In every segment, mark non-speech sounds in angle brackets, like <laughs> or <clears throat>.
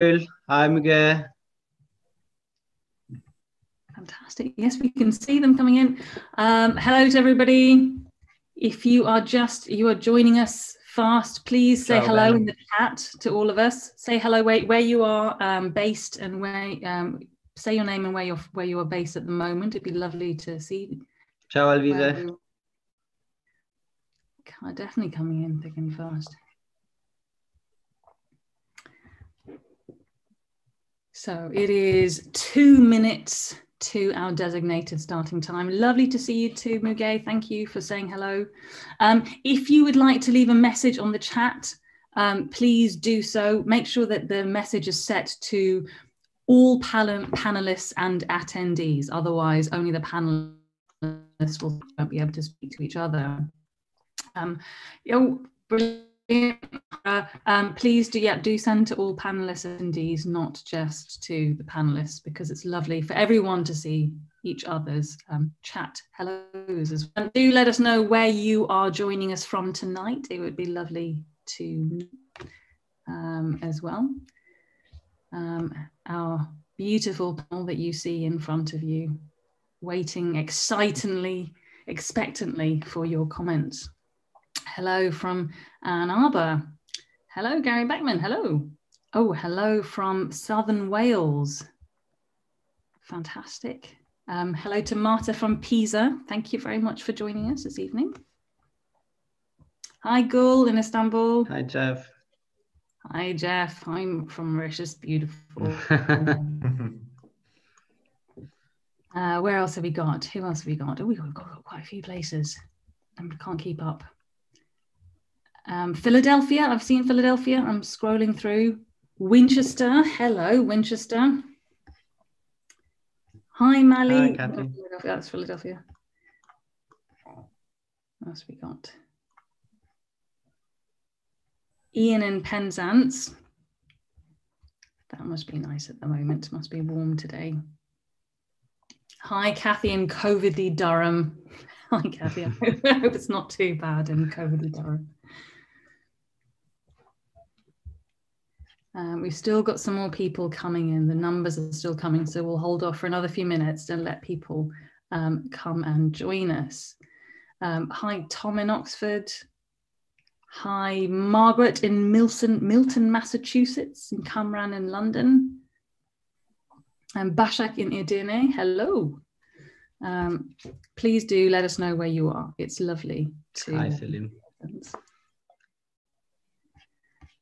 Hi, Miguel. Fantastic. Yes, we can see them coming in. Um, hello to everybody. If you are just you are joining us fast, please say Ciao, hello Ben. in the chat to all of us. Say hello where, where you are um, based and where um, say your name and where you're where you are based at the moment. It'd be lovely to see. Ciao, where Alvise. Definitely coming in thick and fast. So it is two minutes to our designated starting time. Lovely to see you too, Muge. Thank you for saying hello. Um, if you would like to leave a message on the chat, um, please do so. Make sure that the message is set to all panel- panelists and attendees. Otherwise, only the panelists will won't be able to speak to each other. Um, oh, brilliant. Um, please do yeah do send to all panelists attendees, not just to the panelists, because it's lovely for everyone to see each other's um, chat hellos as well. And do let us know where you are joining us from tonight. It would be lovely to um, as well. Um, our beautiful panel that you see in front of you, waiting excitingly, expectantly for your comments. Hello from Ann Arbor. Hello, Gary Beckman. Hello. Oh, hello from Southern Wales. Fantastic. Um, hello to Marta from Pisa. Thank you very much for joining us this evening. Hi, Gul in Istanbul. Hi, Jeff. Hi, Jeff. I'm from Mauritius. Beautiful. <laughs> Uh, where else have we got? Who else have we got? Oh, we've got, got quite a few places. I can't keep up. Um, Philadelphia. I've seen Philadelphia. I'm scrolling through. Winchester. Hello, Winchester. Hi, Mali. Hi, Kathy. Oh, That's Philadelphia. What else we got? Ian in Penzance. That must be nice at the moment. Must be warm today. Hi, Kathy in COVIDy Durham. <laughs> Hi, Kathy. I hope, I hope it's not too bad in COVIDy Durham. Um, we've still got some more people coming in. The numbers are still coming, so we'll hold off for another few minutes and let people um, come and join us. Um, hi, Tom in Oxford. Hi, Margaret in Milton, Milton, Massachusetts, and Camran in London. And Bashak in Edirne. Hello. Um, please do let us know where you are. It's lovely to. Hi, Celine.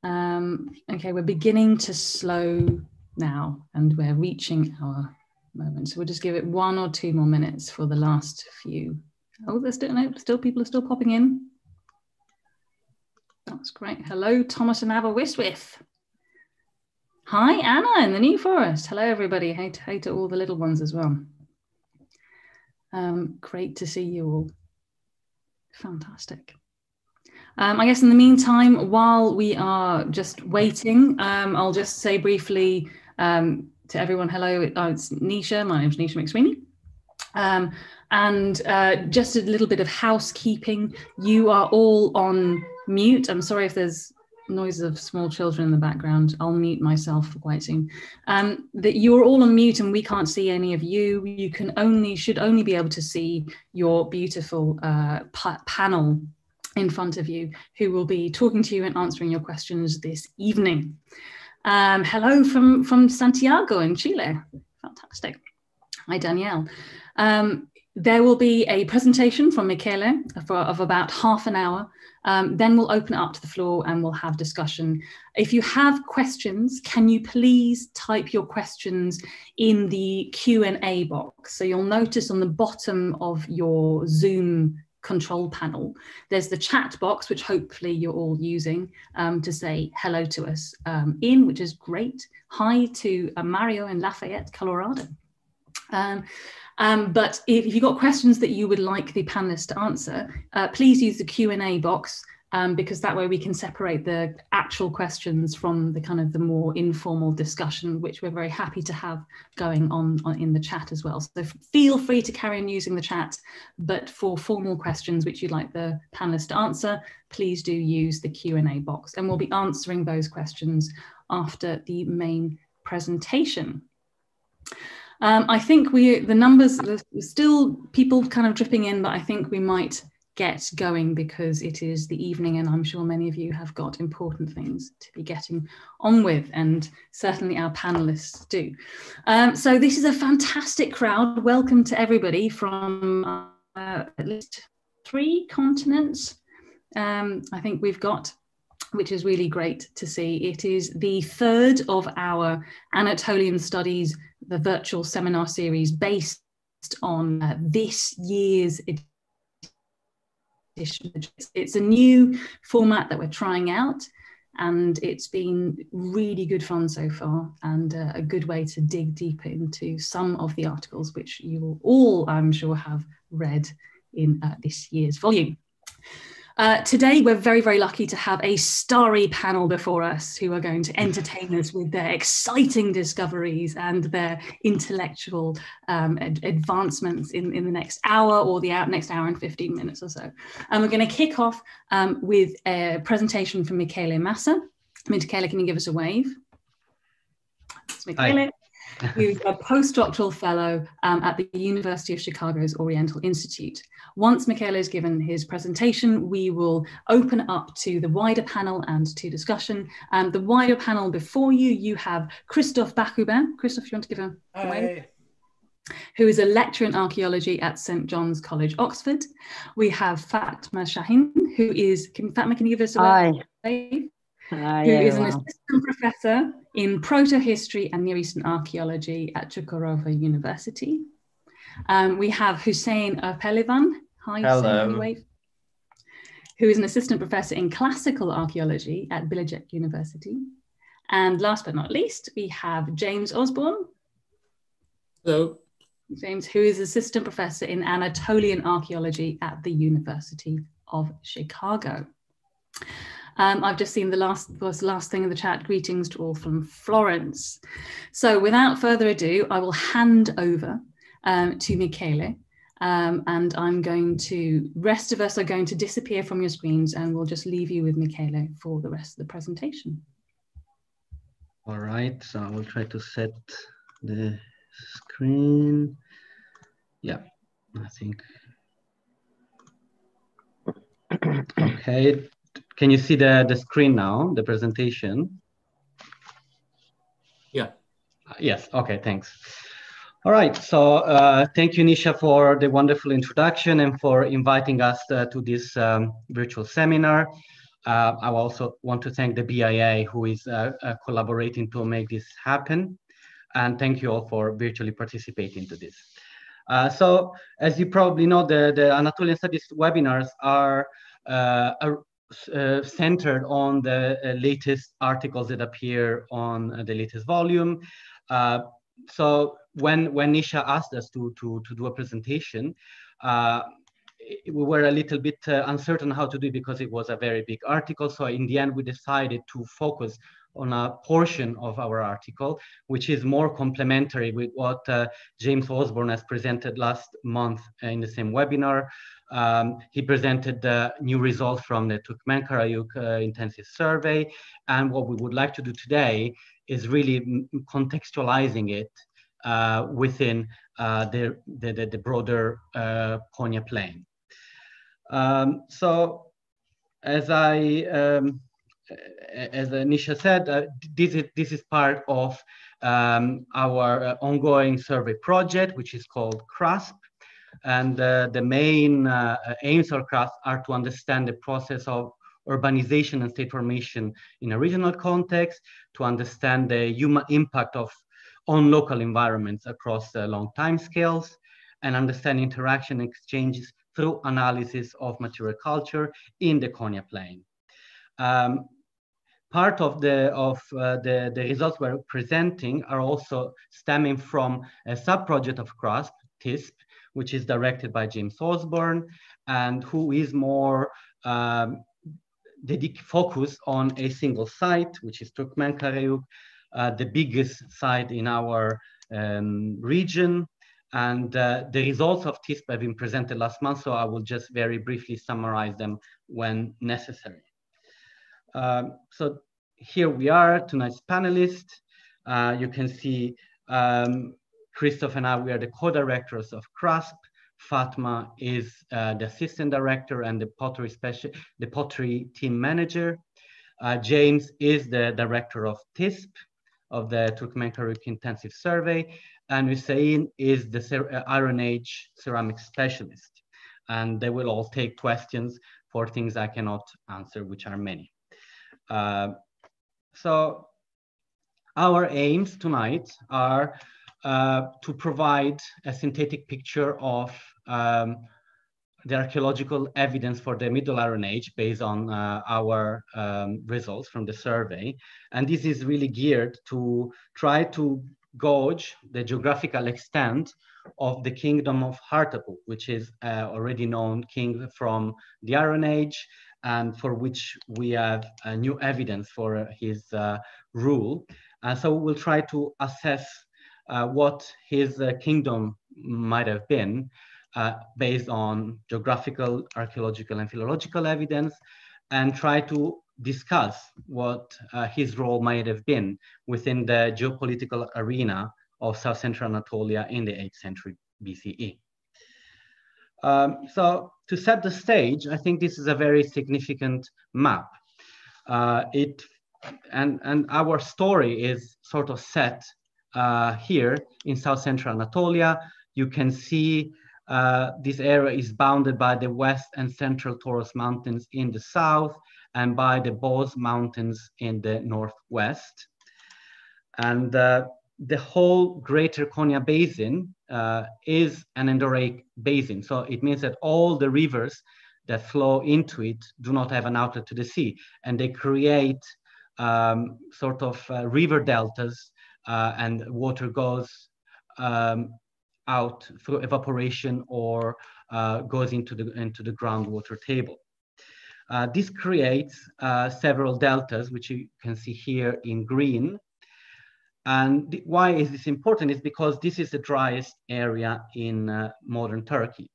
Um, okay, we're beginning to slow now and we're reaching our moment. So we'll just give it one or two more minutes for the last few. Oh, there's still, no, still people are still popping in. That's great. Hello, Thomas and Aberystwyth. Hi, Anna in the New Forest. Hello, everybody. Hey to, hey to all the little ones as well. Um, great to see you all. Fantastic. Um, I guess in the meantime, while we are just waiting, um, I'll just say briefly um, to everyone, hello, oh, it's Nisha. My name's Nisha McSweeney. Um, and uh, just a little bit of housekeeping. You are all on mute. I'm sorry if there's noise of small children in the background. I'll mute myself quite soon. Um, that you're all on mute and we can't see any of you. You can only, should only be able to see your beautiful uh, pa panel in front of you who will be talking to you and answering your questions this evening. Um, hello from, from Santiago in Chile. Fantastic. Hi, Danielle. Um, there will be a presentation from Michele for, of about half an hour. Um, then we'll open up to the floor and we'll have discussion. If you have questions, can you please type your questions in the Q&A box? So you'll notice on the bottom of your Zoom control panel. There's the chat box, which hopefully you're all using um, to say hello to us um, in, which is great. Hi to uh, Mario in Lafayette, Colorado. Um, um, but if, if, you've got questions that you would like the panelists to answer, uh, please use the Q&A box um, because that way we can separate the actual questions from the kind of the more informal discussion, which we're very happy to have going on, on in the chat as well. So feel free to carry on using the chat, but for formal questions which you'd like the panelists to answer, please do use the Q&A box and we'll be answering those questions after the main presentation. Um, I think we the numbers there's still people kind of dripping in, but I think we might get going because it is the evening and I'm sure many of you have got important things to be getting on with and certainly our panelists do. Um, so this is a fantastic crowd. Welcome to everybody from uh, at least three continents. Um, I think we've got which is really great to see. It is the third of our Anatolian Studies, the virtual seminar series based on uh, this year's edition. It's a new format that we're trying out and it's been really good fun so far and uh, a good way to dig deeper into some of the articles which you will all, I'm sure, have read in uh, this year's volume. Uh, today, we're very, very lucky to have a starry panel before us who are going to entertain us with their exciting discoveries and their intellectual um, ad advancements in, in the next hour or the hour, next hour and 15 minutes or so. And we're going to kick off um, with a presentation from Michele Massa. Michele, can you give us a wave? It's Michele. Hi <laughs> who's a postdoctoral fellow um, at the University of Chicago's Oriental Institute. Once Michele has given his presentation, we will open up to the wider panel and to discussion. Um, the wider panel before you, you have Christoph Bachhuber. Christoph, you want to give a, a wave? who is a lecturer in archaeology at St John's College, Oxford. We have Fatma Şahin, who is, can, Fatma, can you give us a wave? Hi, who is an assistant professor in proto-history and Near Eastern archaeology at Çukurova University. Um, we have Hüseyin Erpehlivan. Hi, Hello. Hüseyin, who is an assistant professor in classical archaeology at Bilecik University. And last but not least, we have James Osborne. Hello. James, who is assistant professor in Anatolian archaeology at the University of Chicago. Um, I've just seen the last was the last thing in the chat. Greetings to all from Florence. So without further ado, I will hand over um, to Michele. Um, and I'm going to, rest of us are going to disappear from your screens and we'll just leave you with Michele for the rest of the presentation. All right, so I will try to set the screen. Yeah, I think. <clears throat> Okay, can you see the, the screen now, the presentation? Yeah. Uh, yes, okay, thanks. All right, so uh, thank you, Nisha, for the wonderful introduction and for inviting us uh, to this um, virtual seminar. Uh, I also want to thank the BIA who is uh, uh, collaborating to make this happen. And thank you all for virtually participating to this. so as you probably know, the, the Anatolian Studies webinars are a, uh, centered on the uh, latest articles that appear on uh, the latest volume. Uh, so when when Nisha asked us to to to do a presentation, uh, we were a little bit uh, uncertain how to do it because it was a very big article. So in the end, we decided to focus on a portion of our article, which is more complementary with what James Osborne has presented last month in the same webinar. Um, he presented the new results from the Türkmen-Karahöyük uh, intensive survey. And what we would like to do today is really contextualizing it uh, within uh, the, the, the, broader uh, Konya plain. Um, so as I, um, as Nisha said, uh, this, is, this is part of um, our uh, ongoing survey project, which is called KRASP, and uh, the main uh, aims of KRASP are to understand the process of urbanization and state formation in a regional context, to understand the human impact of on local environments across long time scales, and understand interaction exchanges through analysis of material culture in the Konya plain. Um, part of the of uh, the, the results we're presenting are also stemming from a sub-project of KRASP, TISP, which is directed by James Osborne, and who is more um, focused on a single site, which is Turkmen uh, the biggest site in our um, region. And uh, the results of TISP have been presented last month, so I will just very briefly summarize them when necessary. Um, so here we are, tonight's panelists. Uh, you can see um, Christoph and I, we are the co-directors of KRASP. Fatma is uh, the assistant director and the pottery special, the pottery team manager. Uh, James is the director of TISP, of the Türkmen-Karahöyük Intensive Survey, and Hüseyin is the uh, Iron Age ceramic specialist. And they will all take questions for things I cannot answer, which are many. Uh, so our aims tonight are uh, to provide a synthetic picture of um, the archaeological evidence for the Middle Iron Age based on uh, our um, results from the survey. And this is really geared to try to gauge the geographical extent of the kingdom of Hartapu, which is uh, already known king from the Iron Age and for which we have uh, new evidence for his uh, rule. And so we'll try to assess uh, what his uh, kingdom might have been uh, based on geographical, archaeological, and philological evidence, and try to discuss what uh, his role might have been within the geopolitical arena of South Central Anatolia in the 8th century BCE. Um, so to set the stage, I think this is a very significant map. Uh, it and and our story is sort of set uh, here in South Central Anatolia. You can see uh, this area is bounded by the West and Central Taurus Mountains in the south and by the Boz Mountains in the northwest. And uh, the whole Greater Konya Basin uh, is an endorheic basin. So it means that all the rivers that flow into it do not have an outlet to the sea, and they create um, sort of uh, river deltas, uh, and water goes um, out through evaporation or uh, goes into the into the groundwater table. Uh, this creates uh, several deltas, which you can see here in green, and why is this important is because this is the driest area in uh, modern Turkey.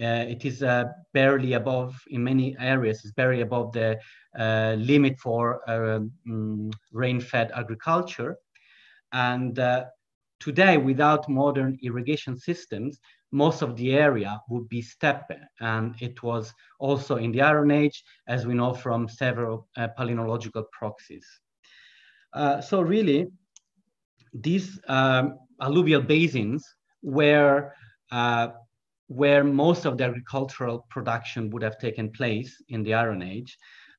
Uh, it is uh, barely above, in many areas, it's barely above the uh, limit for um, rain-fed agriculture. And uh, today, without modern irrigation systems, most of the area would be steppe. And it was also in the Iron Age, as we know from several palynological proxies. so really, these um, alluvial basins where uh, where most of the agricultural production would have taken place in the Iron Age.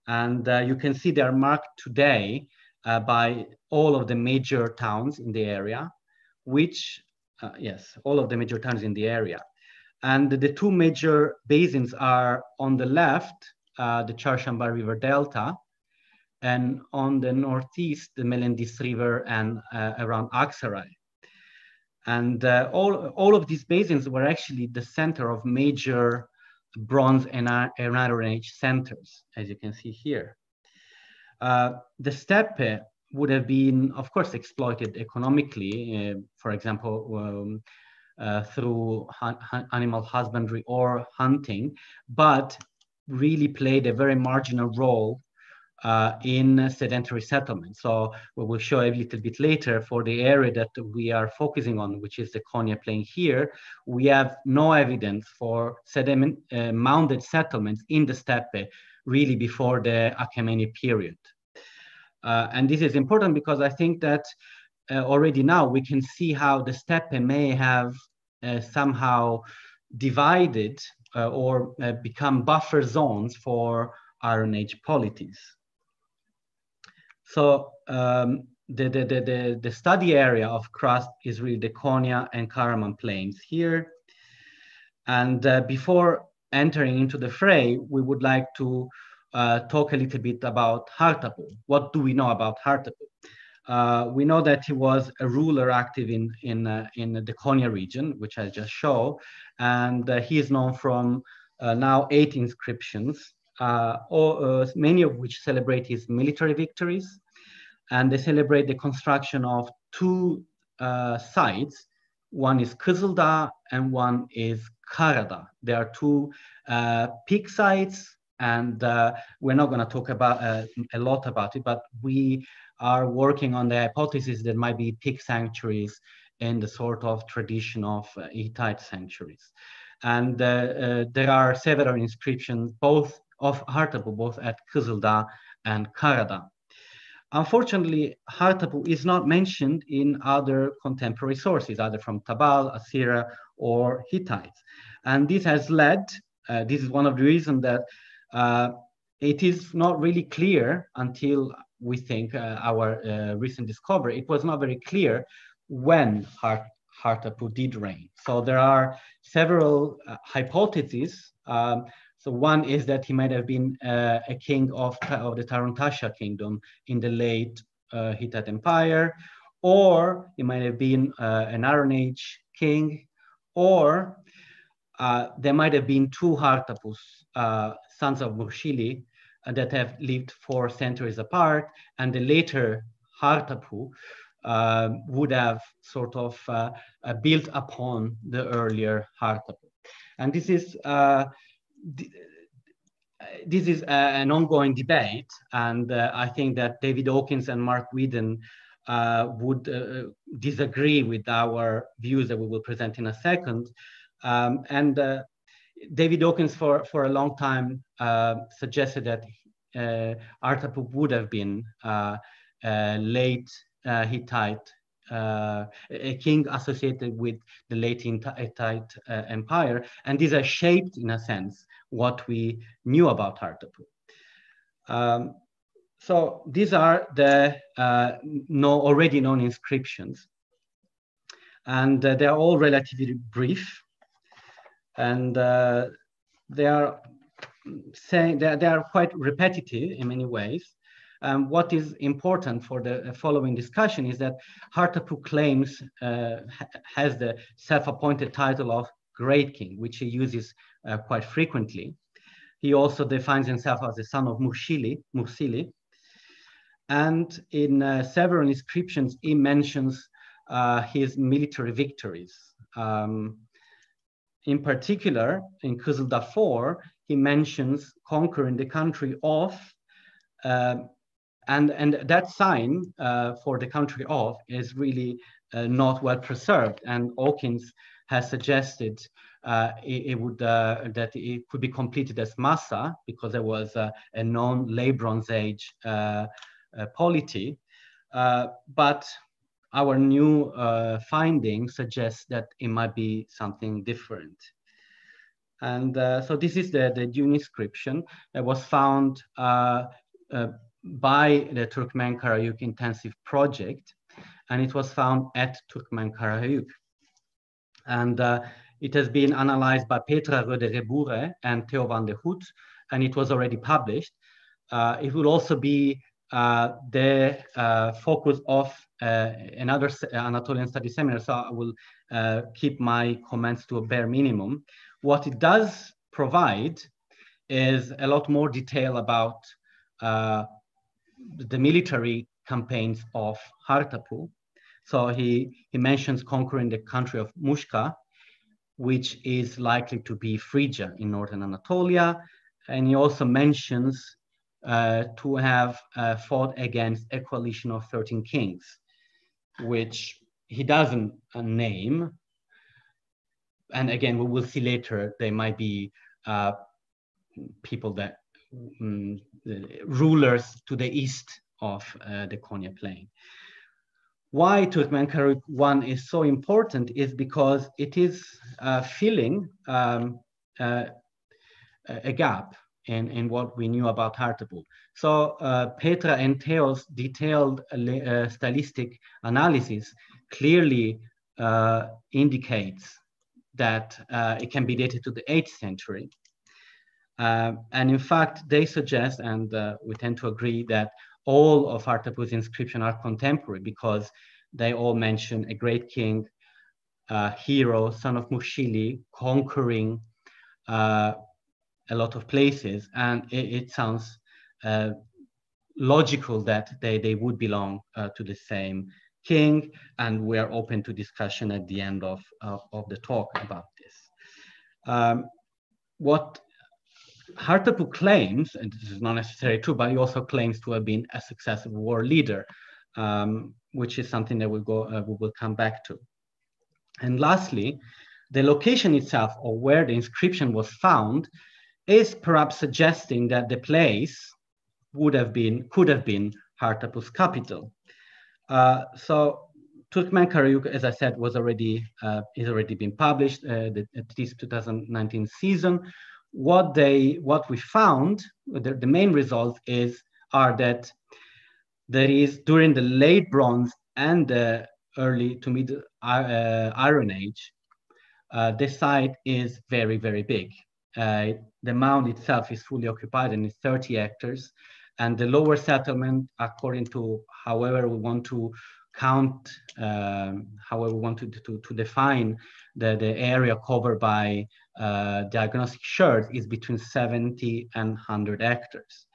And uh, you can see they are marked today uh, by all of the major towns in the area, which, uh, yes, all of the major towns in the area. And the two major basins are on the left, uh, the Çarşamba River Delta, and on the northeast, the Melendiz River and uh, around Aksaray. And uh, all, all of these basins were actually the center of major Bronze and Iron Age centers, as you can see here. Uh, the steppe would have been, of course, exploited economically, uh, for example, um, uh, through animal husbandry or hunting, but really played a very marginal role uh, in sedentary settlements. So we will show a little bit later for the area that we are focusing on, which is the Konya Plain here, we have no evidence for sediment uh, mounded settlements in the steppe really before the Achaemenid period. Uh, and this is important because I think that uh, already now we can see how the steppe may have uh, somehow divided uh, or become buffer zones for Iron Age polities. So um, the, the, the, the, study area of KRASP is really the Konya and Karaman plains here. And uh, before entering into the fray, we would like to uh, talk a little bit about Hartapu. What do we know about Hartapu? Uh, we know that he was a ruler active in, in, uh, in the Konya region, which I just showed, and uh, he is known from uh, now eight inscriptions uh, uh, many of which celebrate his military victories. And they celebrate the construction of two uh, sites. One is Kızıldağ and one is Karadağ. There are two peak sites And uh, we're not going to talk about uh, a lot about it, but we are working on the hypothesis that might be peak sanctuaries in the sort of tradition of uh, Hittite sanctuaries. And there are several inscriptions, both of Hartapu, both at Kızıldağ and Karadağ. Unfortunately, Hartapu is not mentioned in other contemporary sources, either from Tabal, Assyria, or Hittites. And this has led, uh, this is one of the reasons that uh, it is not really clear until we think uh, our uh, recent discovery, it was not very clear when Hart, Hartapu did reign. So there are several uh, hypotheses. Um, so one is that he might have been uh, a king of, of the Tarhuntassa kingdom in the late uh, Hittite Empire, or he might have been uh, an Iron Age king, or uh, there might have been two Hartapus, uh, sons of Mushili, that have lived four centuries apart, and the later Hartapu uh, would have sort of uh, uh, built upon the earlier Hartapu. And this is uh, this is an ongoing debate, and I think that David Hawkins and Mark Weeden would disagree with our views that we will present in a second. Um, and David Hawkins for, for a long time uh, suggested that uh, Hartapu would have been uh, late uh, Hittite, uh, a king associated with the late Hittite uh, Empire. And these are shaped, in a sense, what we knew about Hartapu. Um, so these are the uh, no, already known inscriptions. And uh, they are all relatively brief. And uh, they are saying they are quite repetitive in many ways. Um, what is important for the following discussion is that Hartapu claims uh, has the self-appointed title of Great King, which he uses uh, quite frequently. He also defines himself as the son of Mushili, Mursili. And in uh, several inscriptions, he mentions uh, his military victories. Um, in particular, in Kızıldağ 4, he mentions conquering the country of uh, and, and that sign uh, for the country of is really uh, not well preserved. And Hawkins has suggested uh, it, it, would uh, that it could be completed as Massa because there was a known late Bronze Age uh, uh, polity. but our new finding suggests that it might be something different. And so this is the, the Dune inscription that was found by the Türkmen-Karahöyük Intensive Project, and it was found at Türkmen-Karahöyük. And uh, it has been analyzed by Petra Goedegebuure and Theo van den Hout, and it was already published. Uh, it will also be uh, the uh, focus of uh, another Anatolian study seminar, so I will uh, keep my comments to a bare minimum. What it does provide is a lot more detail about the military campaigns of Hartapu. So he, he mentions conquering the country of Mushka, which is likely to be Phrygia in northern Anatolia. And he also mentions uh, to have uh, fought against a coalition of 13 kings, which he doesn't uh, name. And again, we will see later, they might be uh, people that um, rulers to the east of uh, the Konya plain. Why Türkmen-Karahöyük 1 is so important is because it is uh, filling um, uh, a gap in, in what we knew about Hartapu. So uh, Petra and Theo's detailed uh, stylistic analysis clearly indicates that it can be dated to the 8th century. Uh, and in fact, they suggest, and uh, we tend to agree, that all of Hartapu's inscriptions are contemporary because they all mention a great king, uh, hero, son of Mushili, conquering uh, a lot of places. And it, it sounds uh, logical that they, they would belong to the same king. And we are open to discussion at the end of, of the talk about this. Um, what Hartapu claims, and this is not necessarily true, but he also claims to have been a successful war leader, um, which is something that we, go, uh, we will come back to. And lastly, the location itself or where the inscription was found is perhaps suggesting that the place would have been, could have been Hartapu's capital. Uh, so Türkmen-Karahöyük, as I said, was already uh, is already been published uh, the, at this 2019 season. What they what we found, the, the main result is are that there is during the late Bronze and the early to mid uh, Iron Age, uh, the site is very very big. Uh, the mound itself is fully occupied and it's 30 hectares, and the lower settlement, according to however we want to count, um, however we want to, to, to define the, the area covered by uh, diagnostic sherds is between 70 and 100 hectares.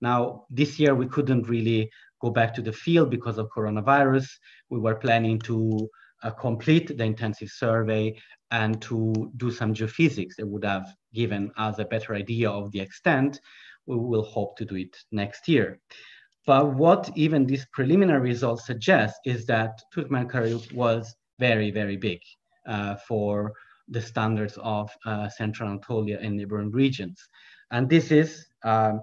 Now, this year we couldn't really go back to the field because of coronavirus. We were planning to uh, complete the intensive survey and to do some geophysics that would have given us a better idea of the extent. We will hope to do it next year. But what even these preliminary results suggest is that Türkmen-Karahöyük was very, very big uh, for the standards of uh, Central Anatolia and neighboring regions. And this is, um,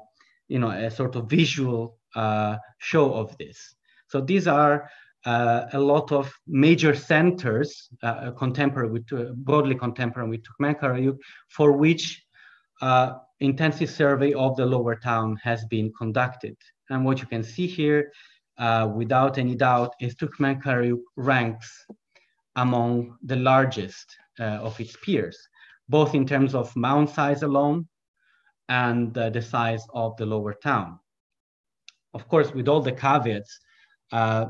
you know, a sort of visual uh, show of this. So these are uh, a lot of major centers, uh, contemporary with, uh, broadly contemporary with Türkmen-Karahöyük, for which intensive survey of the lower town has been conducted. And what you can see here, uh, without any doubt, is Türkmen-Karahöyük ranks among the largest uh, of its peers, both in terms of mound size alone and uh, the size of the lower town. Of course, with all the caveats uh,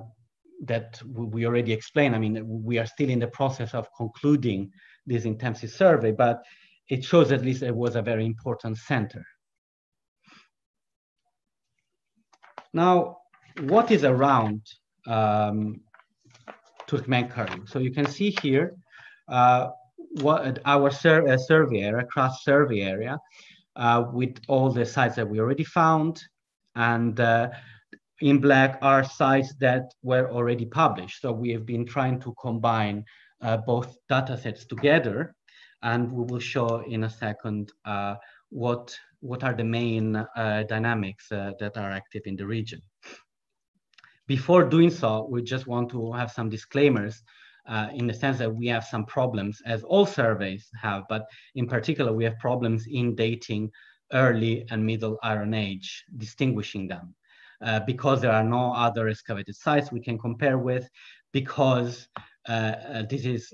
that we already explained, I mean, we are still in the process of concluding this intensive survey, but it shows at least it was a very important center. Now, what is around um, Türkmen-Karahöyük? So you can see here uh, what our sur uh, survey area, KRASP survey area, uh, with all the sites that we already found. And uh, in black are sites that were already published. So we have been trying to combine uh, both data sets together. And we will show in a second uh, what what are the main uh, dynamics uh, that are active in the region. Before doing so, we just want to have some disclaimers uh, in the sense that we have some problems, as all surveys have, but in particular, we have problems in dating early and middle Iron Age, distinguishing them. Uh, because there are no other excavated sites we can compare with, because uh, uh this is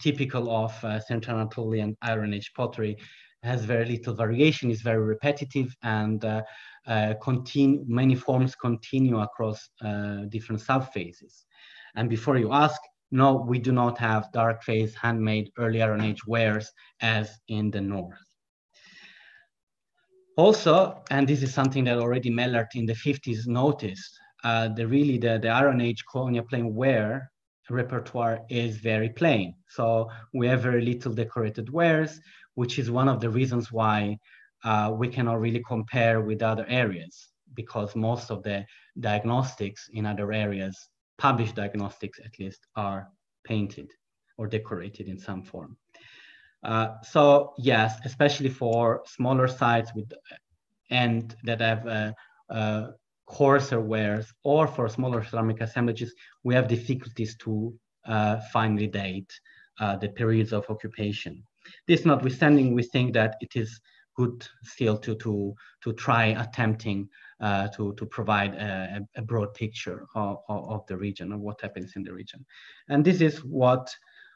typical of Central Anatolian Iron Age pottery, has very little variation, is very repetitive, and uh, uh, continue, many forms continue across uh, different subphases. And before you ask, no, we do not have dark phase handmade early Iron Age wares as in the north. Also, and this is something that already Mellaart in the 50s noticed, uh, the really the, the Iron Age Konya plain ware repertoire is very plain. So we have very little decorated wares which is one of the reasons why uh, we cannot really compare with other areas because most of the diagnostics in other areas, published diagnostics at least, are painted or decorated in some form. Uh, so yes, especially for smaller sites with and that have uh, uh, coarser wares or for smaller ceramic assemblages, we have difficulties to uh, finally date uh, the periods of occupation. This notwithstanding, we think that it is good still to to to try attempting uh, to to provide a, a broad picture of, of, the region of what happens in the region, and this is what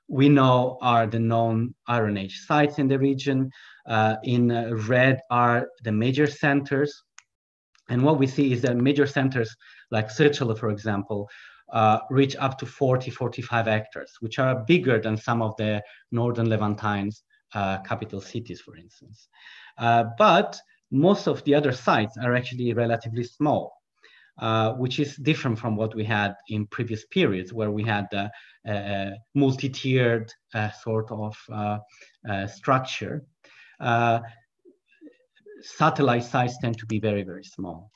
we know are the known Iron Age sites in the region. Uh, in red are the major centers, and what we see is that major centers like Sırçalı, for example, uh, reach up to 40, 45 hectares, which are bigger than some of the northern Levantines uh, capital cities, for instance. Uh, but most of the other sites are actually relatively small. Uh, which is different from what we had in previous periods where we had a, a multi-tiered uh, sort of uh, uh, structure. satellite sites tend to be very, very small,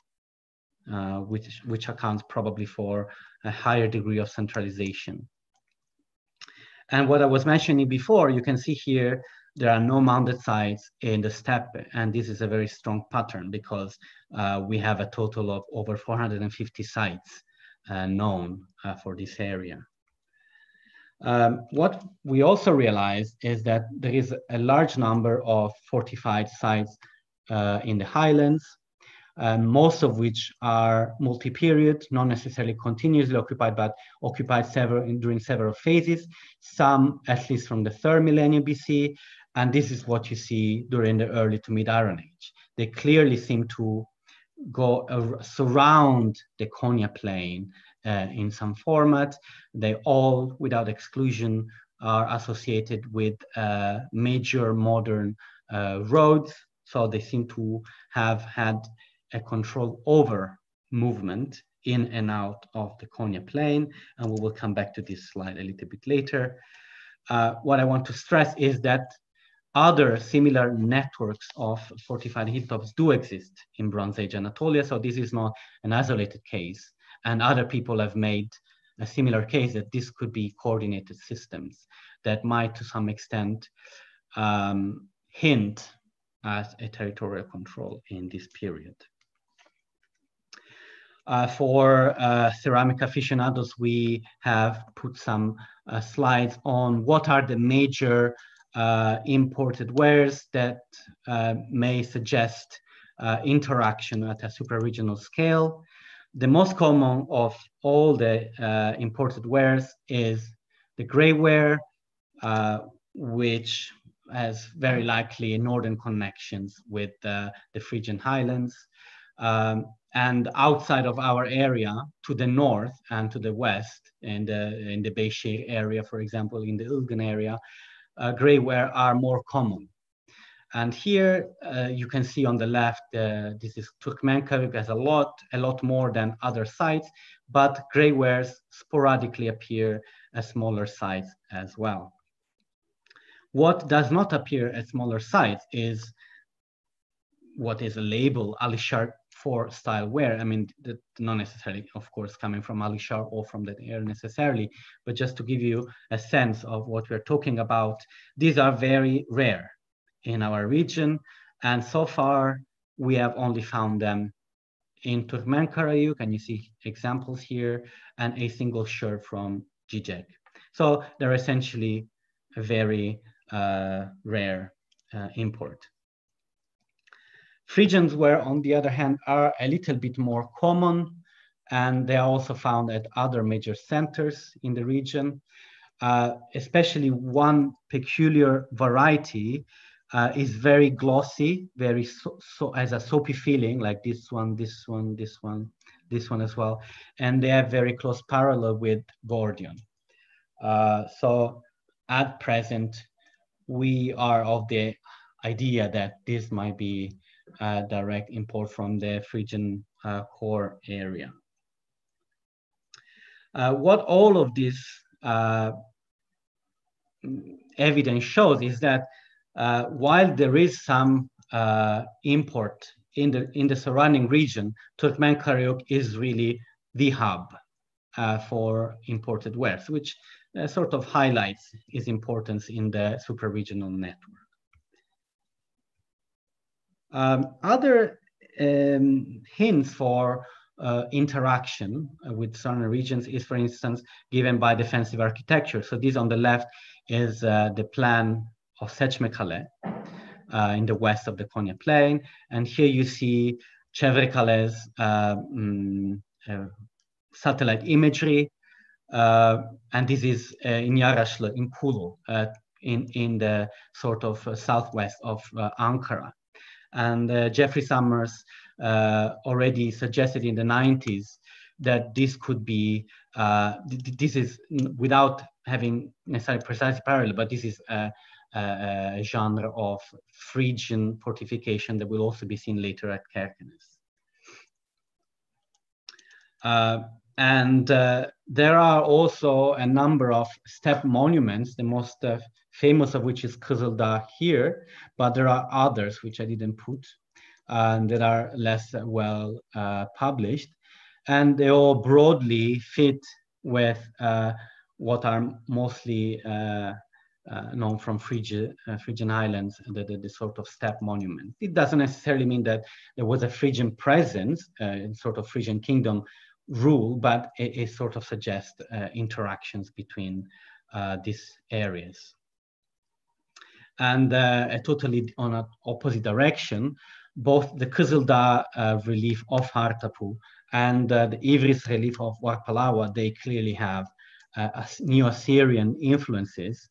uh, which, which accounts probably for a higher degree of centralization. And what I was mentioning before, you can see here, there are no mounted sites in the steppe. And this is a very strong pattern because uh, we have a total of over 450 sites uh, known uh, for this area. Um, what we also realize is that there is a large number of fortified sites uh, in the highlands, uh, most of which are multi-period, not necessarily continuously occupied, but occupied several during several phases, some at least from the third millennium BC, and this is what you see during the early to mid-Iron Age. They clearly seem to go uh, surround the Konya plain uh, in some format. They all, without exclusion, are associated with uh, major modern uh, roads. So they seem to have had a control over movement in and out of the Konya plain. And we will come back to this slide a little bit later. Uh, what I want to stress is that other similar networks of fortified hilltops do exist in Bronze Age Anatolia. So this is not an isolated case. And other people have made a similar case that this could be coordinated systems that might, to some extent, um, hint at a territorial control in this period. Uh, for uh, ceramic aficionados, we have put some uh, slides on what are the major uh, imported wares that uh, may suggest uh, interaction at a super-regional scale. The most common of all the imported wares is the gray ware, which has very likely northern connections with the Phrygian highlands. Um, and outside of our area to the north and to the west in the in the Beyşehir area for example in the Ilgın area uh, gray are more common. And here uh, you can see on the left uh, this is Türkmen-Karahöyük has a lot a lot more than other sites but gray wares sporadically appear at smaller sites as well. What does not appear at smaller sites is what is a label Alishar for style ware. I mean, not necessarily, of course, coming from Ali Shar or from that area necessarily, but just to give you a sense of what we're talking about, these are very rare in our region. And so far, we have only found them in Türkmen-Karahöyük, and you see examples here, and a single sherd from Jijek. So they're essentially a very uh, rare uh, import. Phrygians ware, on the other hand, are a little bit more common, and they are also found at other major centers in the region. Uh, especially one peculiar variety uh, is very glossy, very so, so as a soapy feeling, like this one, this one, this one, this one as well, and they are very close parallel with Gordion. Uh, so at present, we are of the idea that this might be uh, direct import from the Phrygian uh, core area. Uh, what all of this evidence shows is that while there is some import in the in the surrounding region, Turkmen is really the hub uh, for imported wares, which uh, sort of highlights its importance in the super-regional network. Um, other um, hints for uh, interaction uh, with certain regions is, for instance, given by defensive architecture. So this on the left is uh, the plan of Seçmekale uh, in the west of the Konya Plain. And here you see Çevrekale's um, uh, satellite imagery. Uh, and this is in Yaraşlı, in Kulu, in, in the sort of southwest of Ankara. And uh, Geoffrey Summers uh, already suggested in the 90s that this could be, uh, this is without having necessarily precisely parallel, but this is a, a, genre of Phrygian fortification that will also be seen later at Kerkenes. Uh, and uh, there are also a number of step monuments, the most uh, famous of which is Kızıldağ here, but there are others which I didn't put. and that are less well uh, published. And they all broadly fit with uh, what are mostly uh, uh, known from Phrygia, uh, Phrygian islands, the, the, the, sort of step monument. It doesn't necessarily mean that there was a Phrygian presence, uh, sort of Phrygian kingdom rule, but it, it sort of suggests uh, interactions between uh, these areas. And uh, totally on an opposite direction, both the Kızıldağ relief of Hartapu and the Ivris relief of Warpalawa, they clearly have Neo-Assyrian influences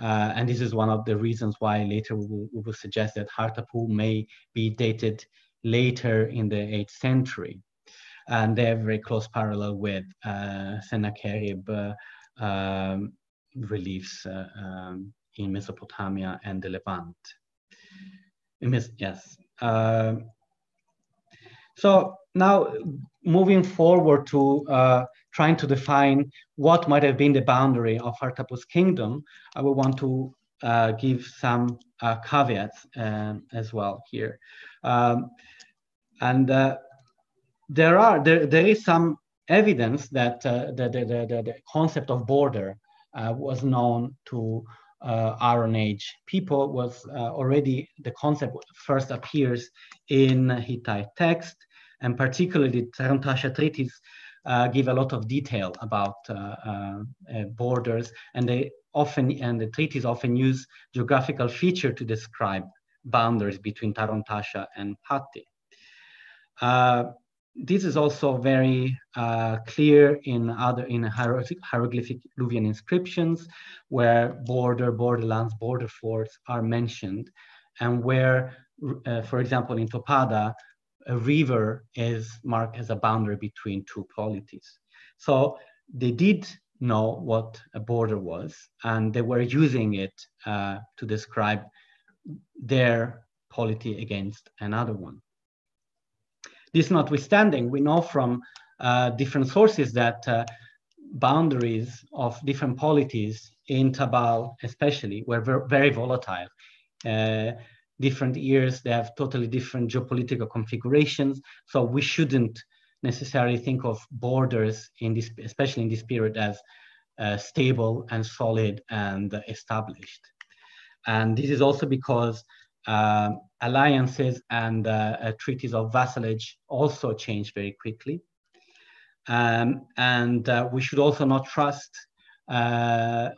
uh, and this is one of the reasons why later we will, we will suggest that Hartapu may be dated later in the 8th century. And they have very close parallel with uh, Sennacherib uh, um, reliefs uh, um, in Mesopotamia and the Levant. Yes. Uh, so now moving forward to uh, trying to define what might have been the boundary of Hartapu's kingdom, I would want to uh, give some uh, caveats um, as well here. Um, and uh, there are there, there is some evidence that uh, the, the, the, the, concept of border was known to uh, Iron Age people was already the concept first appears in Hittite text and particularly the Tarhuntassa treatise uh, give a lot of detail about uh, uh, borders, and they often and the treaties often use geographical feature to describe boundaries between Tarhuntassa and Hatti. This is also very clear in other in hieroglyphic Luwian inscriptions, where border, borderlands, border forts are mentioned, and where, uh, for example, in Topada, a river is marked as a boundary between two polities. So they did know what a border was, and they were using it uh, to describe their polity against another one. This notwithstanding, we know from uh, different sources that uh, boundaries of different polities in Tabal especially were ver very volatile. Uh, different years, they have totally different geopolitical configurations. So we shouldn't necessarily think of borders in this, especially in this period, as uh, stable and solid and established. And this is also because uh, alliances and uh, treaties of vassalage also change very quickly. Um, and uh, we should also not trust uh,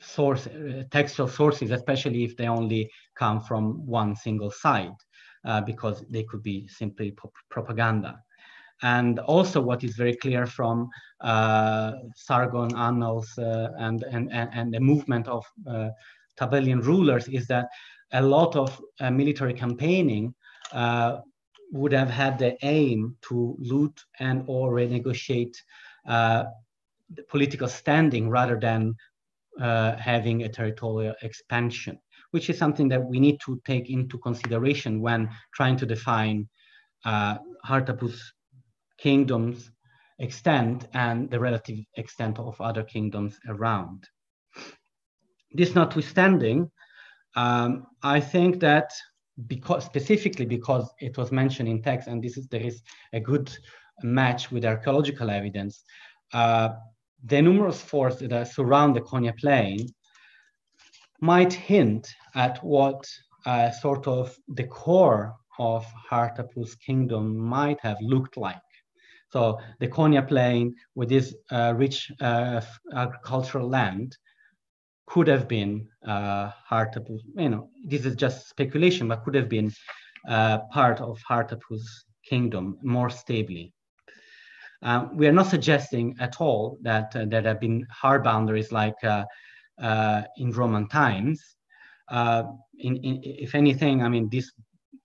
source, uh, textual sources, especially if they only come from one single side, uh, because they could be simply propaganda. And also what is very clear from uh, Sargon annals uh, and, and, and, the movement of uh, Tabalian rulers is that a lot of uh, military campaigning would have had the aim to loot and or renegotiate the political standing rather than uh, having a territorial expansion, which is something that we need to take into consideration when trying to define uh, Hartapu's kingdom's extent and the relative extent of other kingdoms around. This notwithstanding, um, I think that because specifically because it was mentioned in text, and this is there is a good match with archaeological evidence, uh, the numerous forests that surround the Konya Plain might hint at what uh, sort of the core of Hartapu's kingdom might have looked like. So the Konya Plain with this uh, rich uh, agricultural land could have been uh, Hartapu, you know, this is just speculation, but could have been uh, part of Hartapu's kingdom more stably. Uh, we are not suggesting at all that uh, there have been hard boundaries like uh, uh in Roman times. Uh, in, in, if anything, I mean, these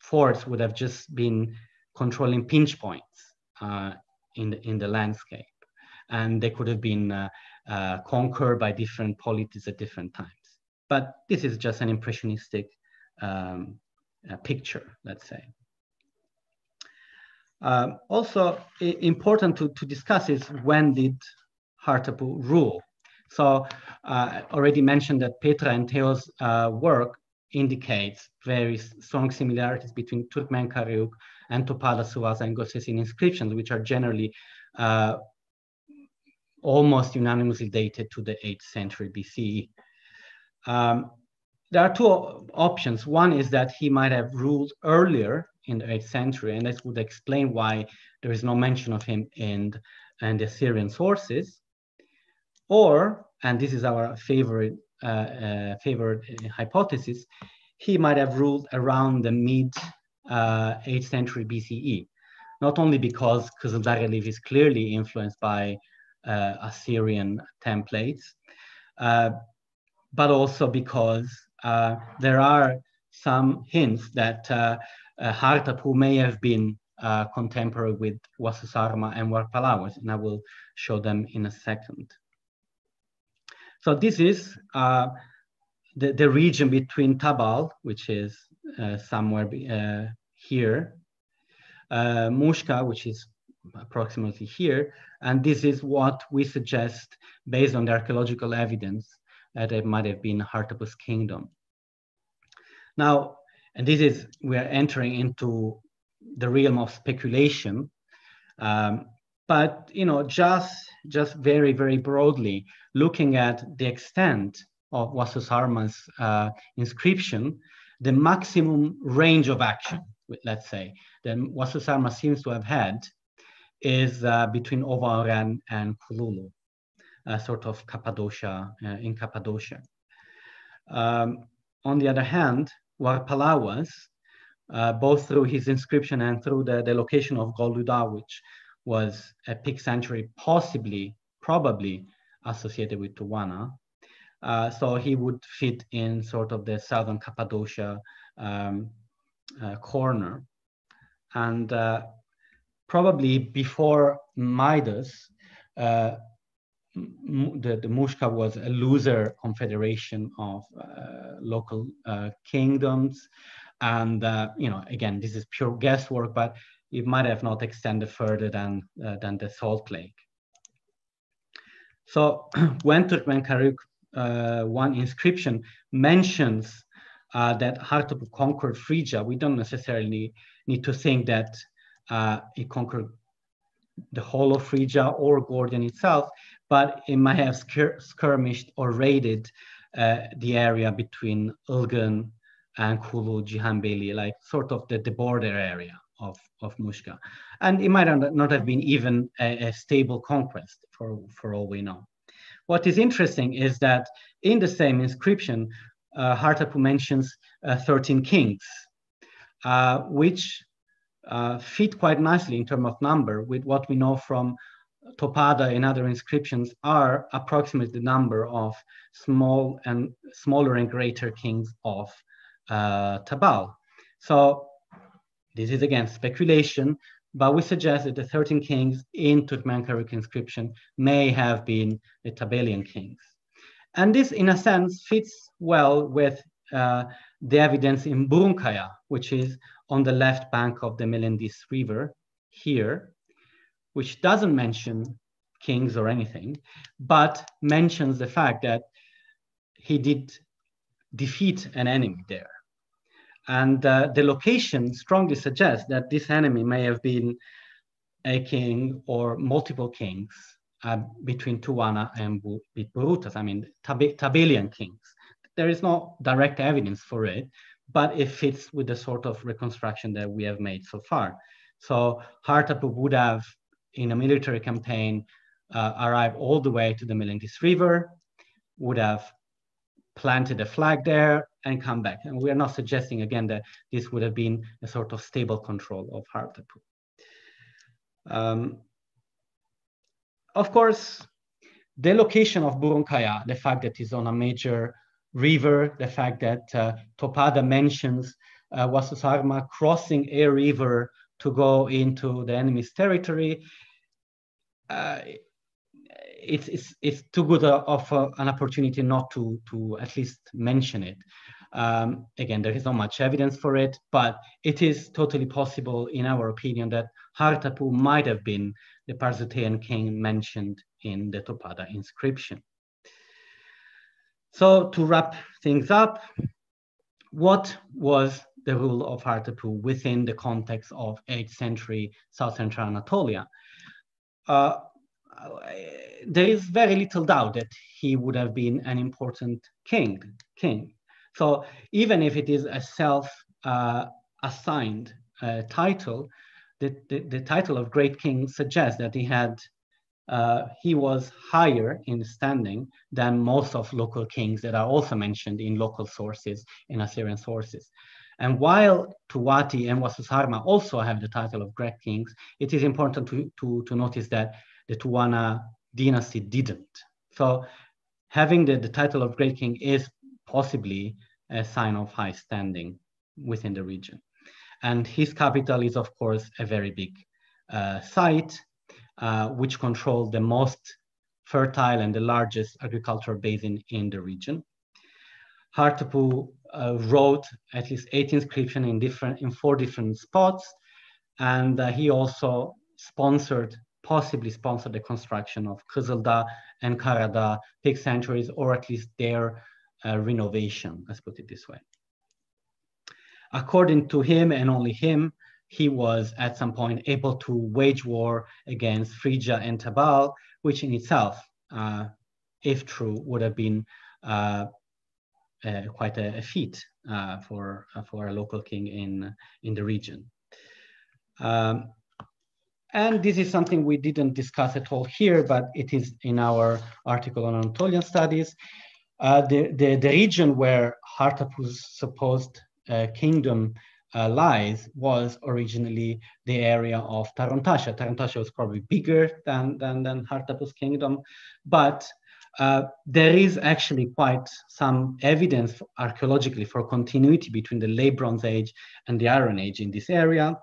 forts would have just been controlling pinch points in, the, in the landscape. And they could have been conquered by different polities at different times. But this is just an impressionistic um, picture, let's say. Um, also important to, to discuss is when did Hartapu rule? So uh, already mentioned that Petra and Theo's uh, work indicates very strong similarities between Türkmen-Karahöyük and Topada Suvasa and Gosesin inscriptions, which are generally uh, almost unanimously dated to the 8th century BCE. Um, there are two options. One is that he might have ruled earlier in the 8th century, and this would explain why there is no mention of him in, in the Assyrian sources. Or, and this is our favorite, uh, uh, favorite hypothesis, he might have ruled around the mid uh, 8th century BCE, not only because Kızıldağ is clearly influenced by uh, Assyrian templates, uh, but also because uh, there are some hints that uh, uh, Hartapu may have been uh, contemporary with Wasusarma and Warpalawas, and I will show them in a second. So this is uh, the, the region between Tabal, which is uh, somewhere uh, here, uh, Mushka, which is approximately here, and this is what we suggest based on the archaeological evidence that it might have been Hartapu's kingdom. Now, and this is, we are entering into the realm of speculation. Um, but, you know, just, just very, very broadly, looking at the extent of Wasusarma's uh, inscription, the maximum range of action, let's say, that Wasusarma seems to have had is uh, between Ovaoren and Kululu, a sort of Cappadocia, uh, in Cappadocia. Um, on the other hand, Warpalawas, uh, both through his inscription and through the, the location of Göllüdağ, which was a peak sanctuary, possibly, probably associated with Tuwana. Uh, so he would fit in sort of the southern Cappadocia um, uh, corner. And uh, probably before Midas, uh, the, the Mushka was a loser confederation of uh, local uh, kingdoms. And, uh, you know, again, this is pure guesswork, but it might have not extended further than, uh, than the Salt Lake. So <clears throat> when Turkmen uh, one inscription mentions that Hartapu conquered Phrygia, we don't necessarily need to think that he conquered the whole of Phrygia or Gordion itself, but it might have skir skirmished or raided uh, the area between Ilgın and Kulu, Cihanbeyli, like sort of the, the border area of, of Mushka. And it might not have been even a, a stable conquest for, for all we know. What is interesting is that in the same inscription, uh, Hartapu mentions uh, 13 kings, uh, which uh, fit quite nicely in terms of number with what we know from Topada and other inscriptions are approximately the number of small and smaller and greater kings of uh, Tabal. So this is again speculation, but we suggest that the 13 kings in Türkmen-Karahöyük inscription may have been the Tabalian kings. And this, in a sense, fits well with uh, the evidence in Burunkaya, which is on the left bank of the Melendiz River here, which doesn't mention kings or anything, but mentions the fact that he did defeat an enemy there. And uh, the location strongly suggests that this enemy may have been a king or multiple kings uh, between Tuwana and Burutas, I mean, Tab Tabalian kings. There is no direct evidence for it, but it fits with the sort of reconstruction that we have made so far. So Hartapu would have in a military campaign uh, arrive all the way to the Melendiz River, would have planted a flag there and come back. And we are not suggesting again that this would have been a sort of stable control of Hartapu. Um, of course, the location of Burunkaya, the fact that it's on a major river, the fact that uh, Topada mentions uh, Wasusarma crossing a river to go into the enemy's territory, uh, it's, it's, it's too good a, of a, an opportunity not to, to at least mention it. Um, again, there is not much evidence for it, but it is totally possible, in our opinion, that Hartapu might have been the Parzutean king mentioned in the Topada inscription. So to wrap things up, what was the rule of Hartapu within the context of 8th century South Central Anatolia? Uh, there is very little doubt that he would have been an important king. king. So even if it is a self-assigned uh, uh, title, the, the, the, title of great king suggests that he had uh, he was higher in standing than most of local kings that are also mentioned in local sources, in Assyrian sources. And while Tuwati and Wasusarma also have the title of great kings, it is important to, to, to notice that the Tuwana dynasty didn't. So having the, the title of great king is possibly a sign of high standing within the region. And his capital is, of course, a very big uh, site, uh, which controlled the most fertile and the largest agricultural basin in the region. Hartapu uh, wrote at least eight inscriptions in different in four different spots, and uh, he also sponsored, possibly sponsored the construction of Kızıldağ and Karadağ peak sanctuaries, or at least their uh, renovation. Let's put it this way. According to him and only him, he was at some point able to wage war against Phrygia and Tabal, which in itself, uh, if true, would have been uh, uh, quite a, a feat uh, for uh, for a local king in in the region. Um, and this is something we didn't discuss at all here, but it is in our article on Anatolian studies. Uh, the, the, the region where Hartapus supposed kingdom uh, lies was originally the area of Tarhuntassa. Tarhuntassa was probably bigger than, than, than Hartapu's kingdom, but uh, there is actually quite some evidence archaeologically for continuity between the late Bronze Age and the Iron Age in this area.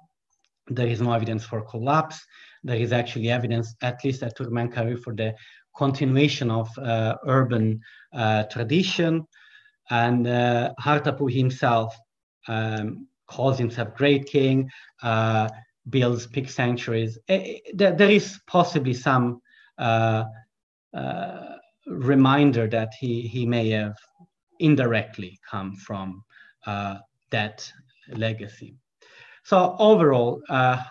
There is no evidence for collapse. There is actually evidence, at least at Turkmenkari, for the continuation of uh, urban uh, tradition. And uh, Hartapu himself um, calls himself Great King, uh, builds peak sanctuaries. Eh, eh, there, there is possibly some uh, uh, reminder that he, he may have indirectly come from uh, that legacy. So overall, uh,